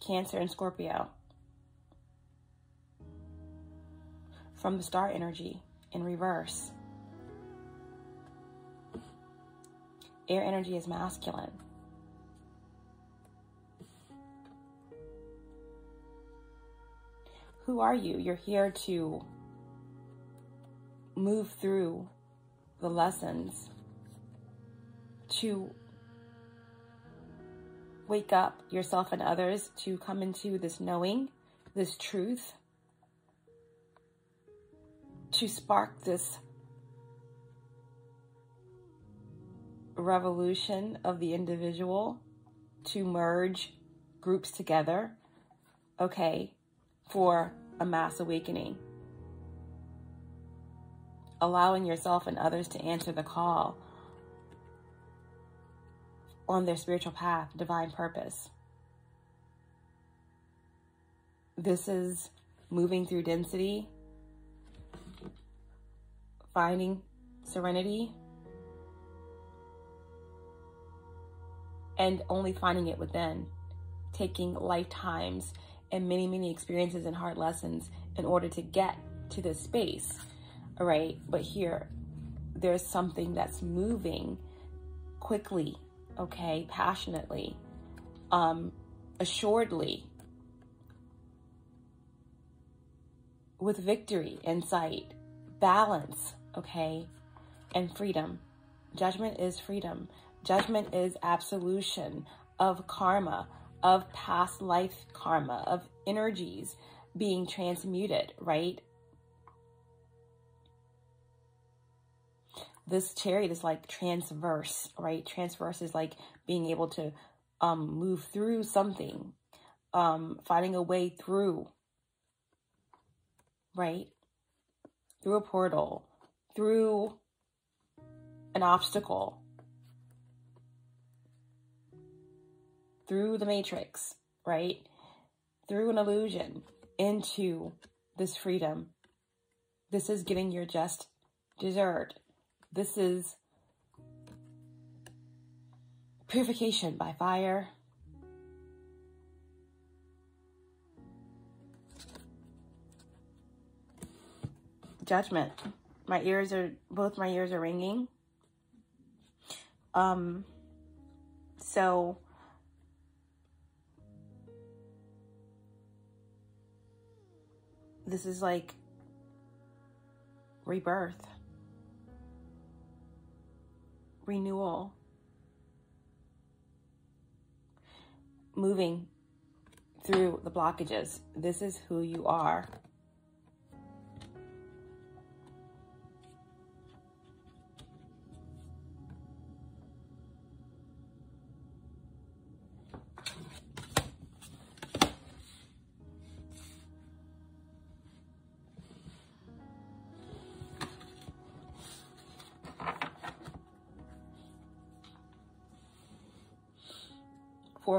Cancer and Scorpio. From the star energy in reverse. Air energy is masculine. Who are you? You're here to move through the lessons, to wake up yourself and others to come into this knowing, this truth, to spark this revolution of the individual, to merge groups together, okay, for a mass awakening. Allowing yourself and others to answer the call on their spiritual path, divine purpose. This is moving through density, finding serenity, and only finding it within, taking lifetimes and many, many experiences and hard lessons in order to get to this space. Right. But here, there's something that's moving quickly, okay, passionately, um, assuredly, with victory in sight, balance, okay, and freedom. Judgment is freedom. Judgment is absolution of karma, of past life karma, of energies being transmuted, right? This chariot is like transverse, right? Transverse is like being able to um, move through something, um, finding a way through, right? Through a portal, through an obstacle, through the matrix, right? Through an illusion into this freedom. This is getting your just dessert. This is purification by fire. Judgment. My ears are, both my ears are ringing. Um, so this is like rebirth, renewal, moving through the blockages. This is who you are.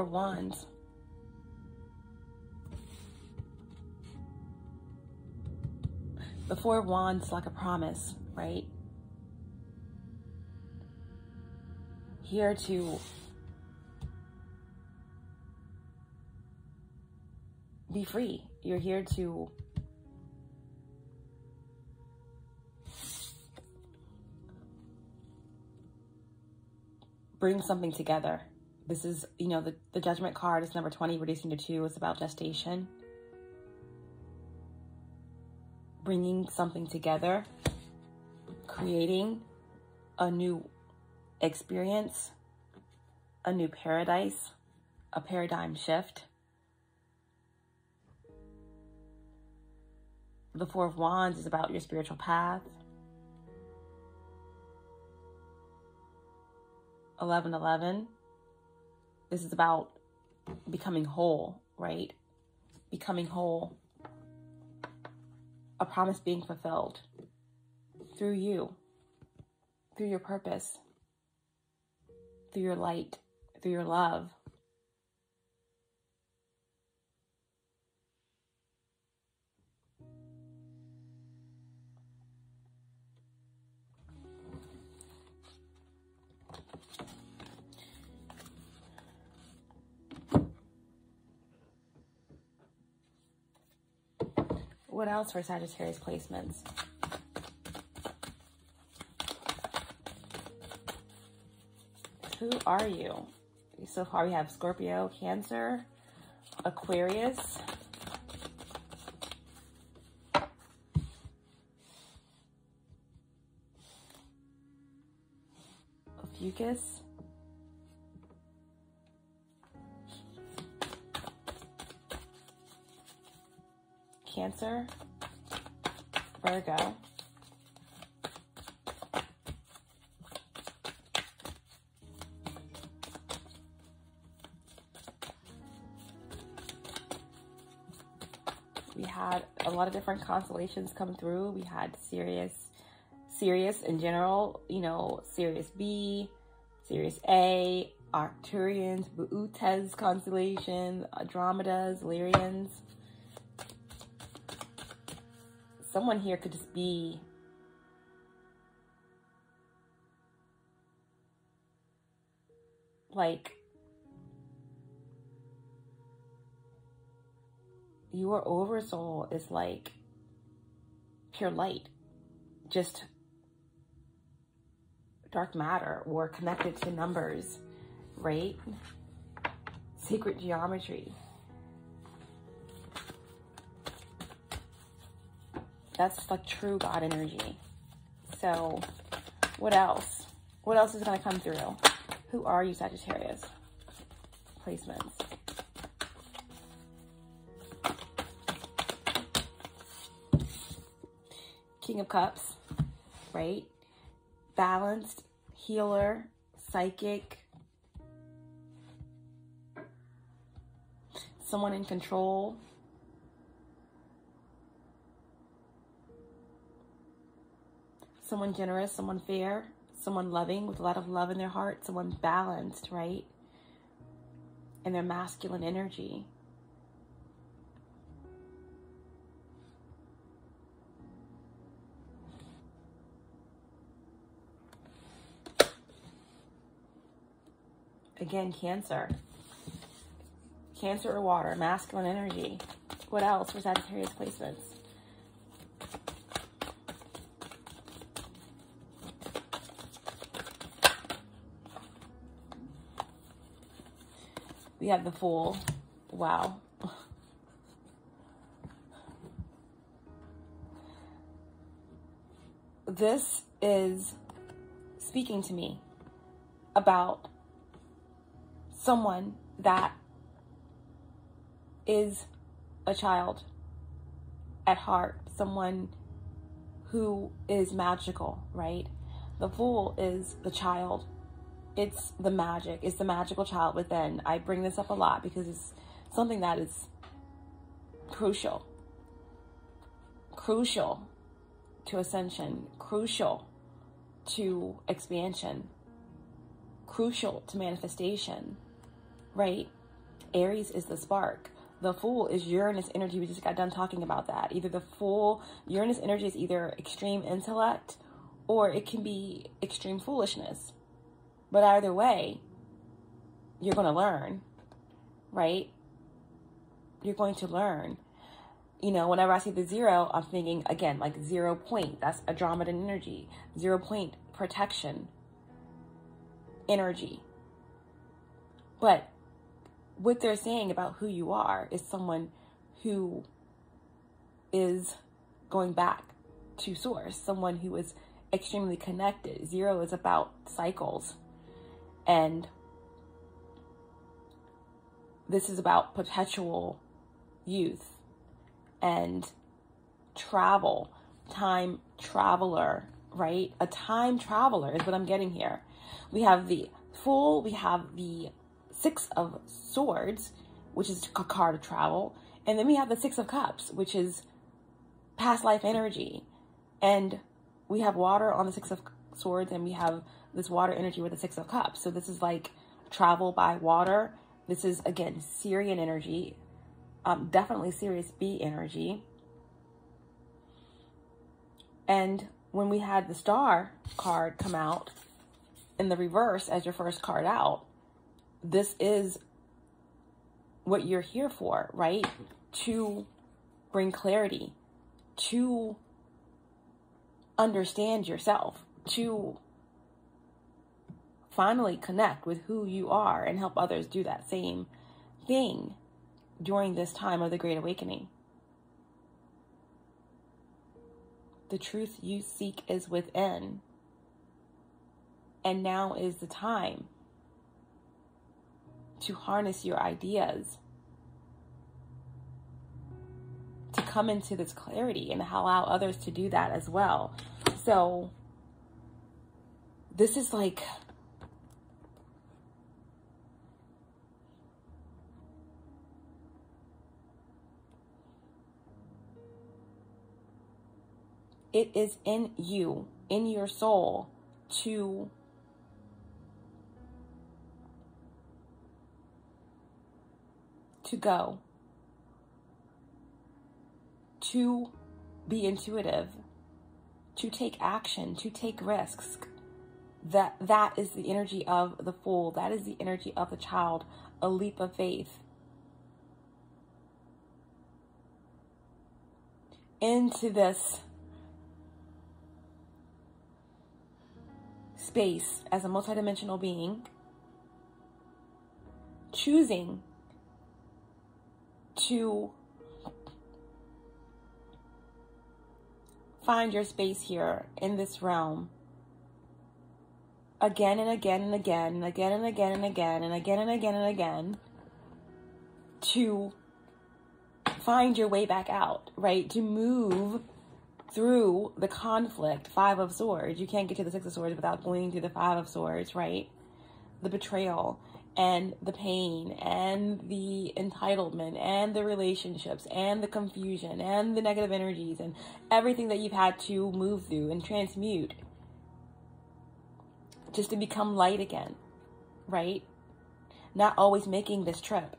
Of Wands. The Four of Wands like a promise, right? Here to be free. You're here to bring something together. This is, you know, the, the judgment card is number 20, reducing to two. It's about gestation. bringing something together, creating a new experience, a new paradise, a paradigm shift. The Four of Wands is about your spiritual path. 1111, this is about becoming whole, right? Becoming whole. A promise being fulfilled through you, through your purpose, through your light, through your love. What else for Sagittarius placements? Who are you? So far we have Scorpio, Cancer, Aquarius, Ophiuchus, Cancer, Virgo, we had a lot of different constellations come through. We had Sirius, Sirius in general, you know, Sirius B, Sirius A, Arcturians, Bootes constellation, Andromedas, Lyrians. Someone here could just be like your oversoul is like pure light, just dark matter or connected to numbers, right? Sacred geometry. That's like true God energy. So what else? What else is going to come through? Who are you, Sagittarius? Placements. King of Cups, right? Balanced, healer, psychic, someone in control. Someone generous, someone fair, someone loving with a lot of love in their heart, someone balanced, right? And their masculine energy. Again, Cancer. Cancer or water, masculine energy. What else for Sagittarius placements? Have the Fool. Wow. This is speaking to me about someone that is a child at heart, someone who is magical, right? The fool is the child. It's the magic. It's the magical child within. I bring this up a lot because it's something that is crucial. Crucial to ascension. Crucial to expansion. Crucial to manifestation right? Aries is the spark. The Fool is Uranus energy. We just got done talking about that. Either the Fool, Uranus energy is either extreme intellect or it can be extreme foolishness. But either way, you're going to learn, right? You're going to learn. You know, whenever I see the zero, I'm thinking, again, like zero point. That's Andromedan energy. Zero point protection energy. But what they're saying about who you are is someone who is going back to source, someone who is extremely connected. Zero is about cycles. And this is about perpetual youth and travel, time traveler, right? A time traveler is what I'm getting here. We have the Fool, we have the Six of Swords, which is a card of travel, and then we have the Six of Cups, which is past life energy. And we have water on the Six of Swords, and we have this water energy with the Six of Cups. So this is like travel by water. This is, again, Sirian energy. Um, definitely Sirius B energy. And when we had the star card come out in the reverse as your first card out, this is what you're here for, right? To bring clarity, to understand yourself, to finally connect with who you are and help others do that same thing during this time of the Great Awakening. The truth you seek is within. And now is the time to harness your ideas, to come into this clarity and allow others to do that as well. So, this is like it is in you, in your soul, to to go, to be intuitive, to take action, to take risks. That that is the energy of the fool. That is the energy of the child. A leap of faith. Into this space as a multidimensional being, choosing to find your space here in this realm again and again and again and again and again and again and again and again and again to find your way back out, right? To move through the conflict, Five of Swords. You can't get to the Six of Swords without going through the Five of Swords, right? The betrayal and the pain and the entitlement and the relationships and the confusion and the negative energies and everything that you've had to move through and transmute just to become light again, right? Not always making this trip,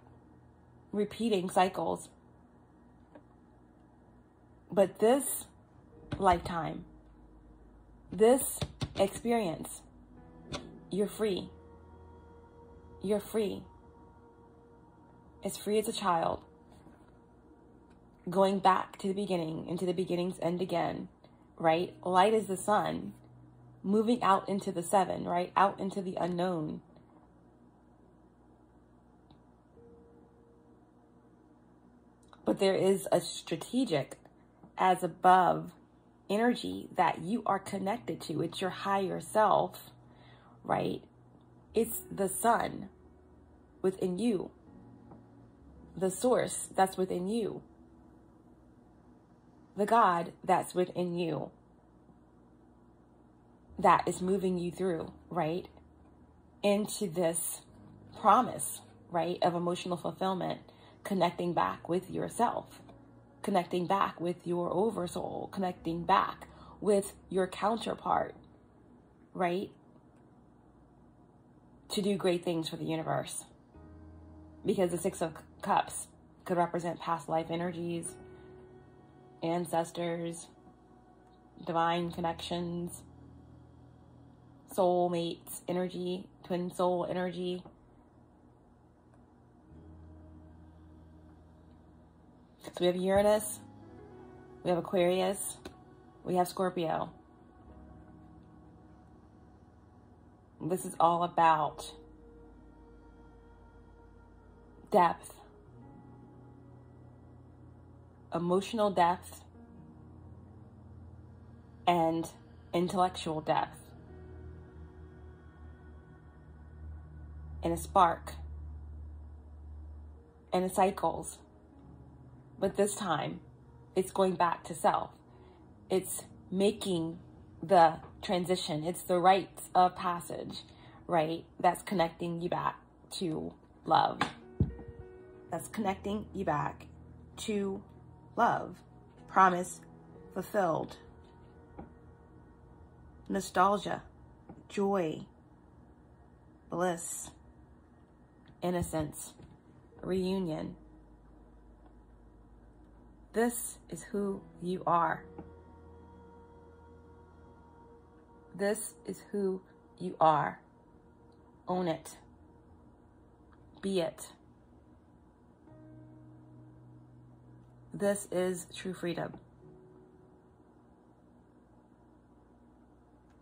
repeating cycles. But this lifetime. This experience, you're free. You're free. As free as a child. Going back to the beginning, into the beginning's end again, right? Light is the sun. Moving out into the seven, right? Out into the unknown. But there is a strategic as above energy that you are connected to. It's your higher self, right? It's the sun within you, the source that's within you, the God that's within you that is moving you through, right? Into this promise, right, of emotional fulfillment, connecting back with yourself connecting back with your oversoul, connecting back with your counterpart, right? To do great things for the universe. Because the Six of Cups could represent past life energies, ancestors, divine connections, soulmates energy, twin soul energy, So we have Uranus, we have Aquarius, we have Scorpio. This is all about depth, emotional depth, and intellectual depth. And a spark. And it cycles. But this time, it's going back to self. It's making the transition. It's the rites of passage, right? That's connecting you back to love. That's connecting you back to love. Promise fulfilled. Nostalgia, joy, bliss, innocence, reunion. This is who you are. This is who you are. Own it. Be it. This is true freedom.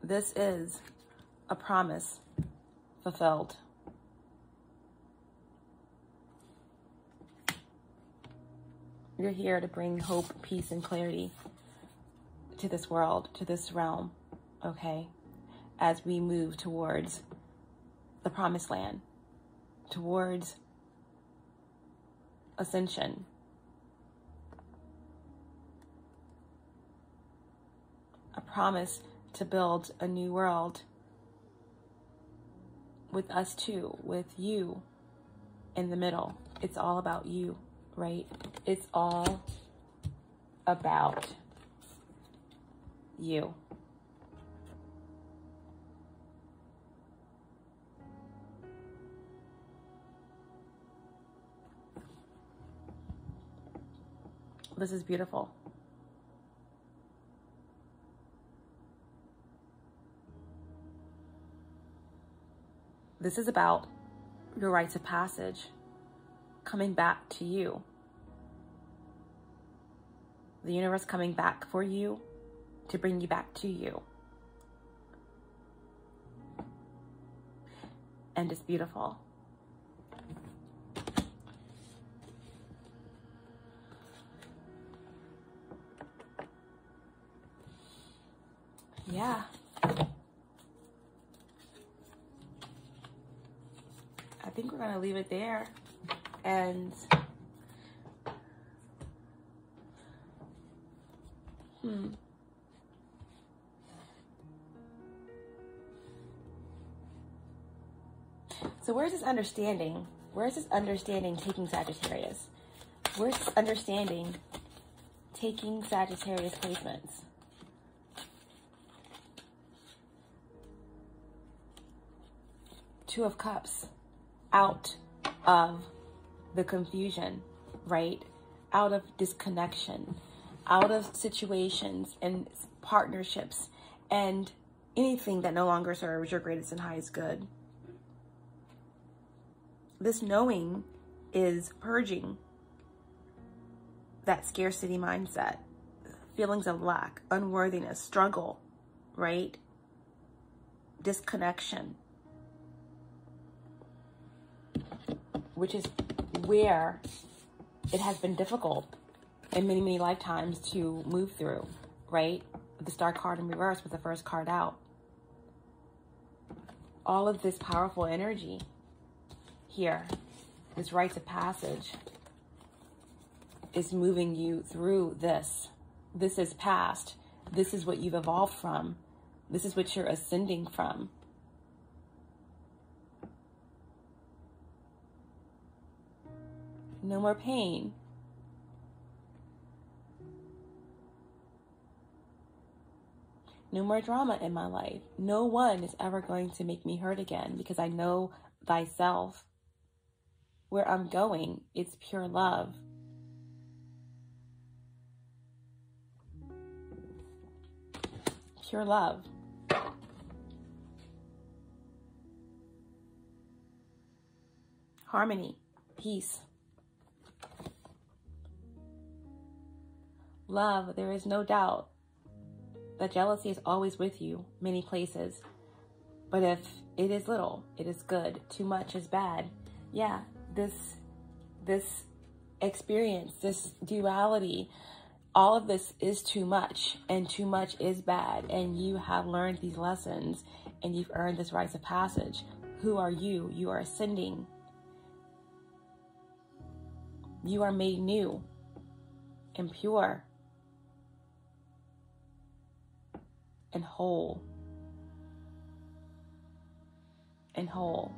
This is a promise fulfilled. You're here to bring hope, peace, and clarity to this world, to this realm, okay? As we move towards the promised land, towards ascension. A promise to build a new world with us too, with you in the middle. It's all about you right? It's all about you. This is beautiful. This is about your rites of passage coming back to you. The universe coming back for you to bring you back to you. And it's beautiful. Yeah. I think we're going to leave it there and hmm. So where's this understanding? Where's this understanding taking Sagittarius? Where's this understanding taking Sagittarius placements? Two of Cups out of the confusion, right? Out of disconnection, out of situations and partnerships and anything that no longer serves your greatest and highest good. This knowing is purging that scarcity mindset, feelings of lack, unworthiness, struggle, right? Disconnection, which is where it has been difficult in many, many lifetimes to move through, right? The star card in reverse with the first card out. All of this powerful energy here, this rites of passage, is moving you through this. This is past. This is what you've evolved from. This is what you're ascending from. No more pain. No more drama in my life. No one is ever going to make me hurt again because I know thyself. Where I'm going, it's pure love. Pure love. Harmony, peace. Love, there is no doubt that jealousy is always with you, many places. But if it is little, it is good. Too much is bad. Yeah, this this experience, this duality, all of this is too much and too much is bad and you have learned these lessons and you've earned this rites of passage. Who are you? You are ascending. You are made new and pure and whole and whole.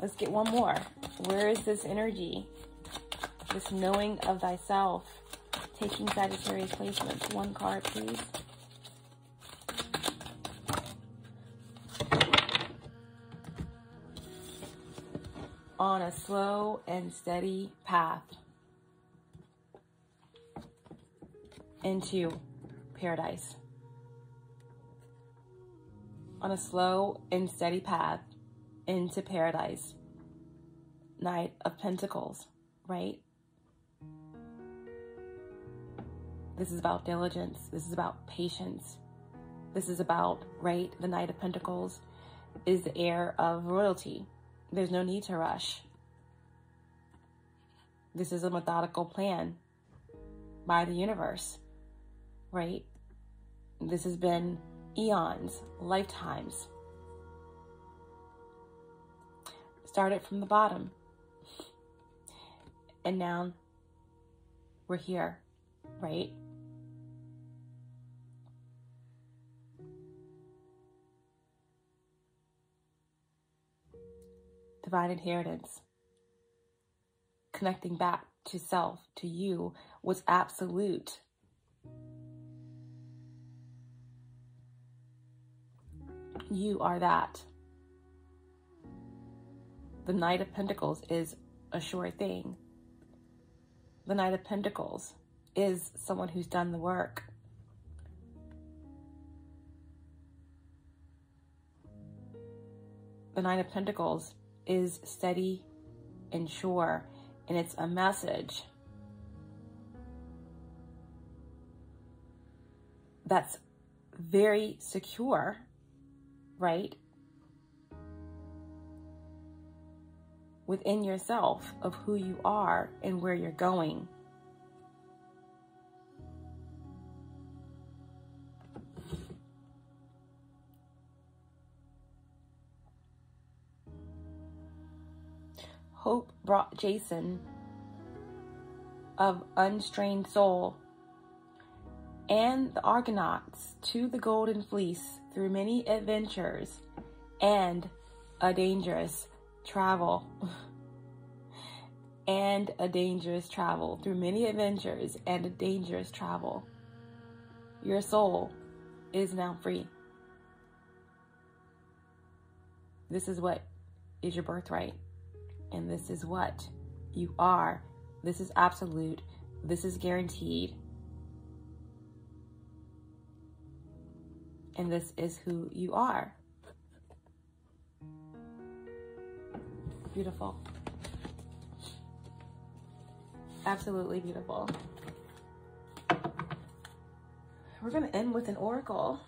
Let's get one more. Where is this energy? This knowing of thyself. Taking Sagittarius placements. One card, please. On a slow and steady path into paradise. On a slow and steady path into paradise. Knight of Pentacles, right? This is about diligence. This is about patience. This is about, right? The Knight of Pentacles is the heir of royalty. There's no need to rush. This is a methodical plan by the universe, right? This has been eons, lifetimes started from the bottom. And now we're here, right? Divine inheritance. Connecting back to self, to you, was absolute. You are that the Knight of Pentacles is a sure thing. The Knight of Pentacles is someone who's done the work. The Knight of Pentacles is steady and sure, and it's a message that's very secure, right? within yourself of who you are and where you're going. Hope brought Jason of unstrained soul and the Argonauts to the Golden Fleece through many adventures and a dangerous travel and a dangerous travel through many adventures and a dangerous travel. Your soul is now free. This is what is your birthright. And this is what you are. This is absolute. This is guaranteed. And this is who you are. Beautiful. Absolutely beautiful. We're going to end with an oracle.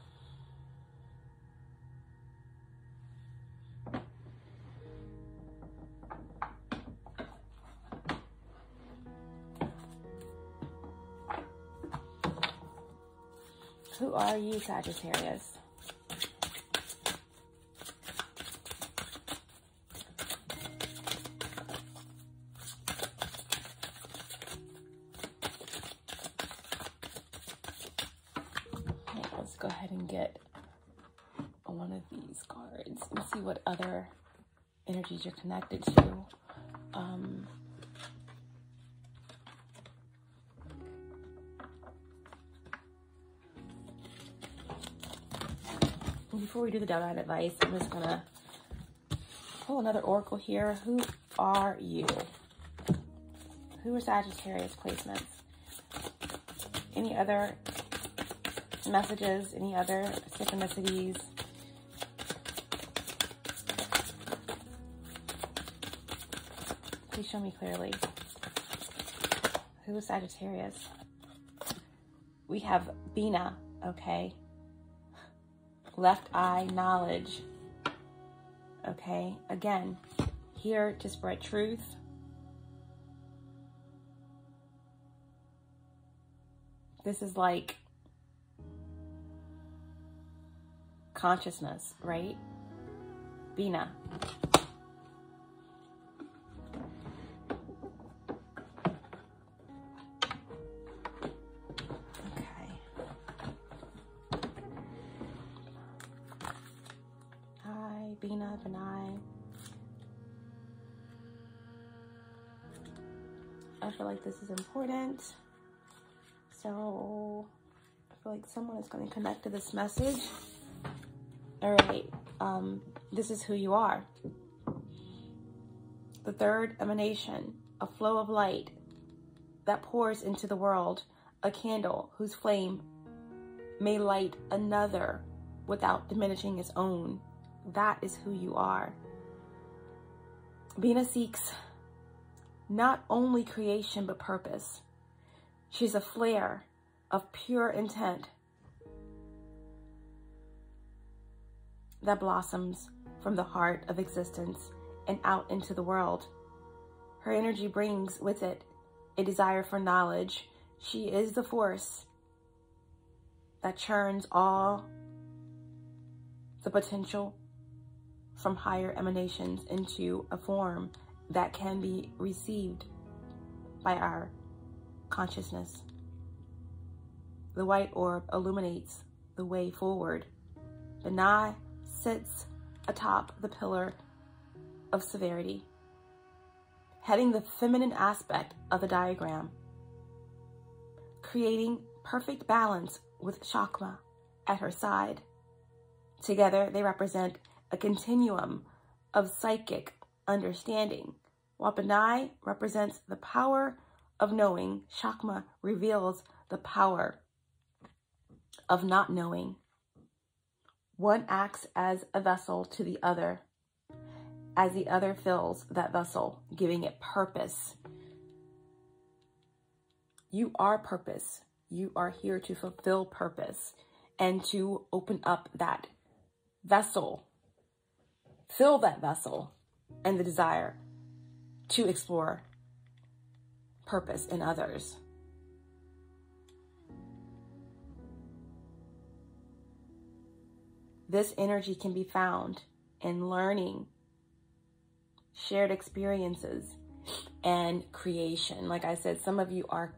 Are you, Sagittarius? Let's go ahead and get one of these cards and see what other energies you're connected to. Before we do the divine advice, I'm just gonna pull another oracle here. Who are you? Who are Sagittarius placements? Any other messages? Any other synchronicities? Please show me clearly. Who is Sagittarius? We have Binah, okay? Left eye knowledge. Okay, again, here to spread truth. This is like consciousness, right? Binah. Binah, Benai. I feel like this is important. So I feel like someone is going to connect to this message. All right. Um, this is who you are. The third emanation, a flow of light that pours into the world, a candle whose flame may light another without diminishing its own. That is who you are. Binah seeks not only creation but purpose. She's a flare of pure intent that blossoms from the heart of existence and out into the world. Her energy brings with it a desire for knowledge. She is the force that churns all the potential from higher emanations into a form that can be received by our consciousness. The white orb illuminates the way forward. Benai sits atop the pillar of severity, heading the feminine aspect of the diagram, creating perfect balance with Chokmah at her side. Together, they represent a continuum of psychic understanding, Benai represents the power of knowing, Chokmah reveals the power of not knowing. One acts as a vessel to the other, as the other fills that vessel, giving it purpose. You are purpose. You are here to fulfill purpose and to open up that vessel, fill that vessel and the desire to explore purpose in others. This energy can be found in learning, shared experiences, and creation. Like I said, some of you are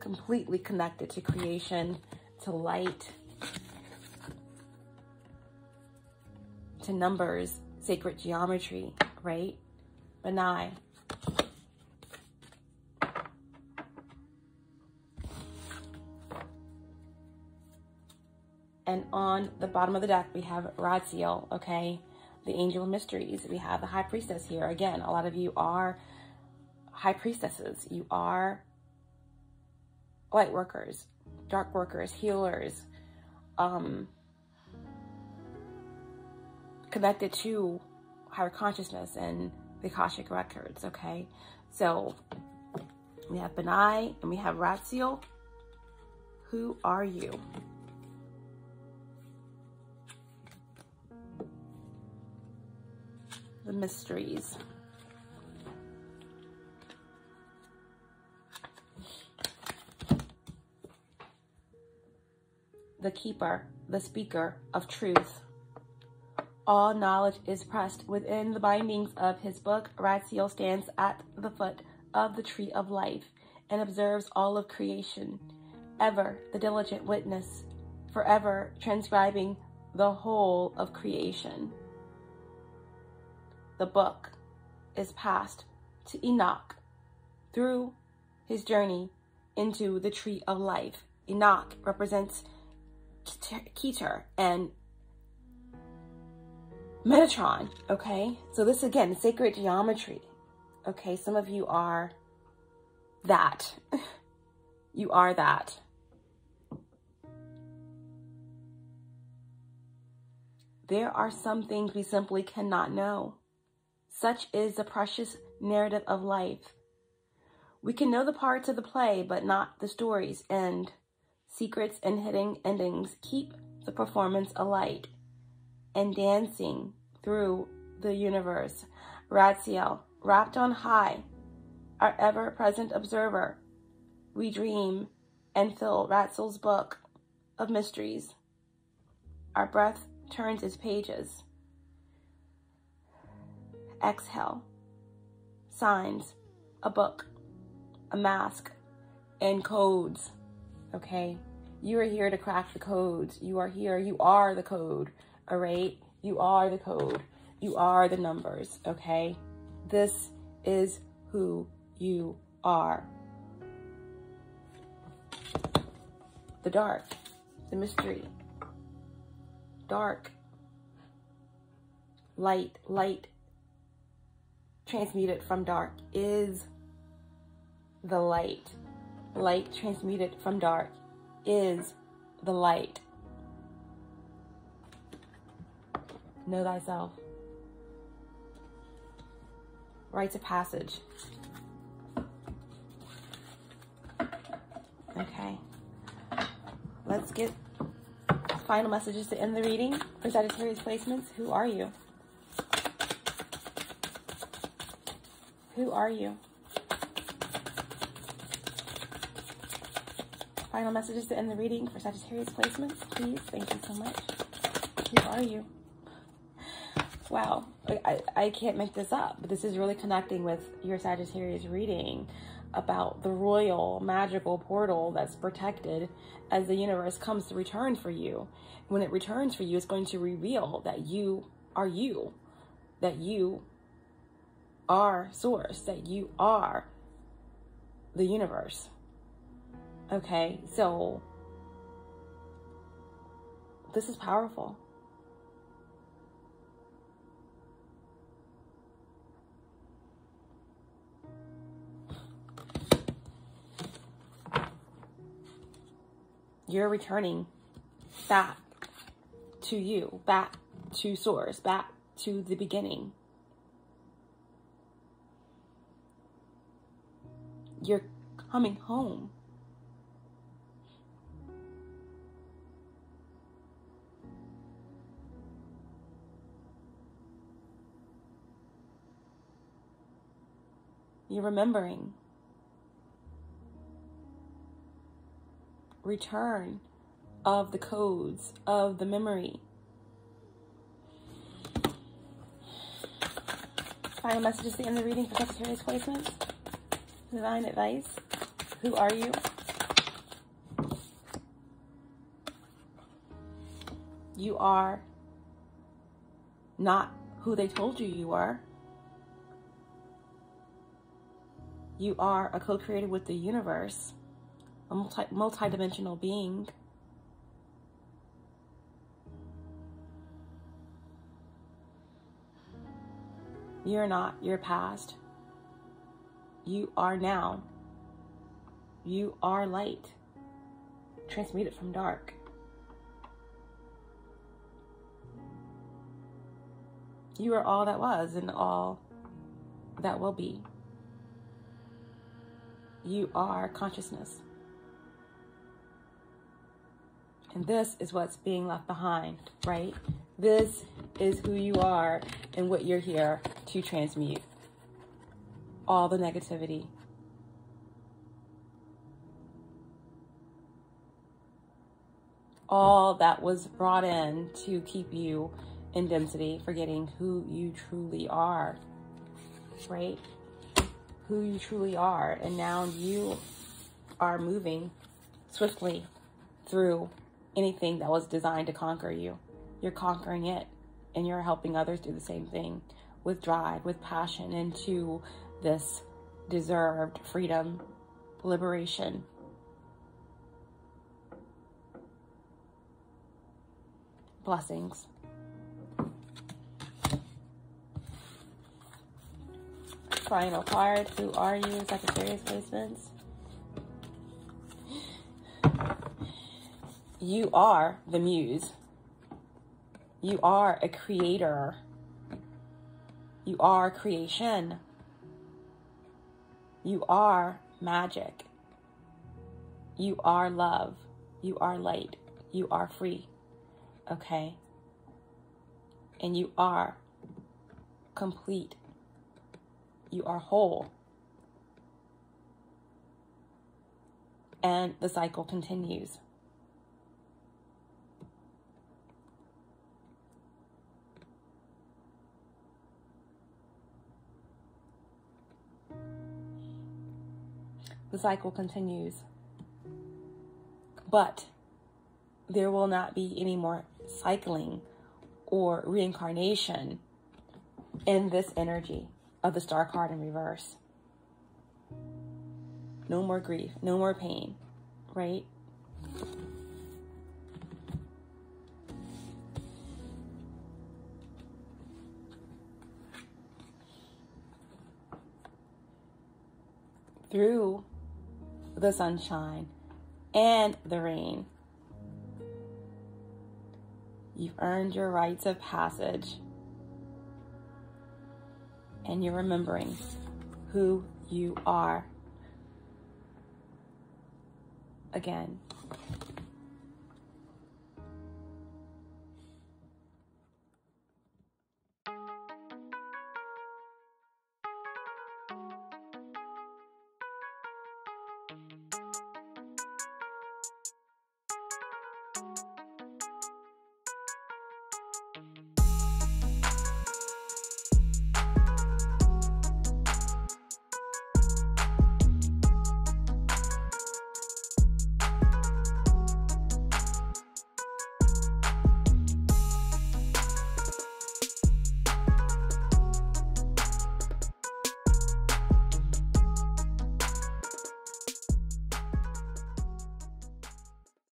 completely connected to creation, to light, to numbers, sacred geometry, right? Benai. And on the bottom of the deck, we have Raziel, okay? The Angel of Mysteries. We have the High Priestess here. Again, a lot of you are High Priestesses. You are light workers, dark workers, healers, um, connected to higher consciousness and the Akashic Records, okay? So we have Benai and we have Raziel. Who are you? The mysteries. The keeper, the speaker of truth. All knowledge is pressed within the bindings of his book. Raziel stands at the foot of the tree of life and observes all of creation, ever the diligent witness, forever transcribing the whole of creation. The book is passed to Enoch through his journey into the tree of life. Enoch represents Keter and Metatron, okay? So this, again, sacred geometry, okay? Some of you are that. you are that. There are some things we simply cannot know. Such is the precious narrative of life. We can know the parts of the play, but not the stories and secrets and hidden endings keep the performance alight and dancing through the universe. Raziel, wrapped on high, our ever-present observer. We dream and fill Raziel's book of mysteries. Our breath turns its pages. Exhale. Signs, a book, a mask, and codes. Okay? You are here to crack the codes. You are here. You are the code. All right? You are the code. You are the numbers. Okay? This is who you are. The dark, the mystery, dark, light, light transmuted from dark is the light. Light transmuted from dark is the light. Know thyself. Rites of passage. Okay. Let's get final messages to end the reading for Sagittarius placements. Who are you? Who are you? Final messages to end the reading for Sagittarius placements, please. Thank you so much. Who are you? Wow, I, I can't make this up, but this is really connecting with your Sagittarius reading about the royal magical portal that's protected as the universe comes to return for you. When it returns for you, it's going to reveal that you are you, that you are source, that you are the universe. Okay, so this is powerful. You're returning back to you, back to source, back to the beginning. You're coming home. You're remembering. Return of the codes, of the memory. Final messages to end the reading for Sagittarius placements divine advice. Who are you? You are not who they told you you are. You are a co-creator with the universe, a multi multi-dimensional being. You're not your past. You are now. You are light, transmuted from dark. You are all that was and all that will be. You are consciousness. And this is what's being left behind, right? This is who you are and what you're here to transmute all the negativity. All that was brought in to keep you in density, forgetting who you truly are, right? Who you truly are. And now you are moving swiftly through anything that was designed to conquer you. You're conquering it and you're helping others do the same thing with drive, with passion, and to this deserved freedom, liberation. Blessings. Final card. Who are you? In Sagittarius placements. You are the muse. You are a creator. You are creation. You are magic. You are love. You are light. You are free. Okay? And you are complete You are whole. And the cycle continues. The cycle continues. But there will not be any more cycling or reincarnation in this energy of the star card in reverse. No more grief, no more pain, right? Through the sunshine and the rain, you've earned your rites of passage and you're remembering who you are. Again,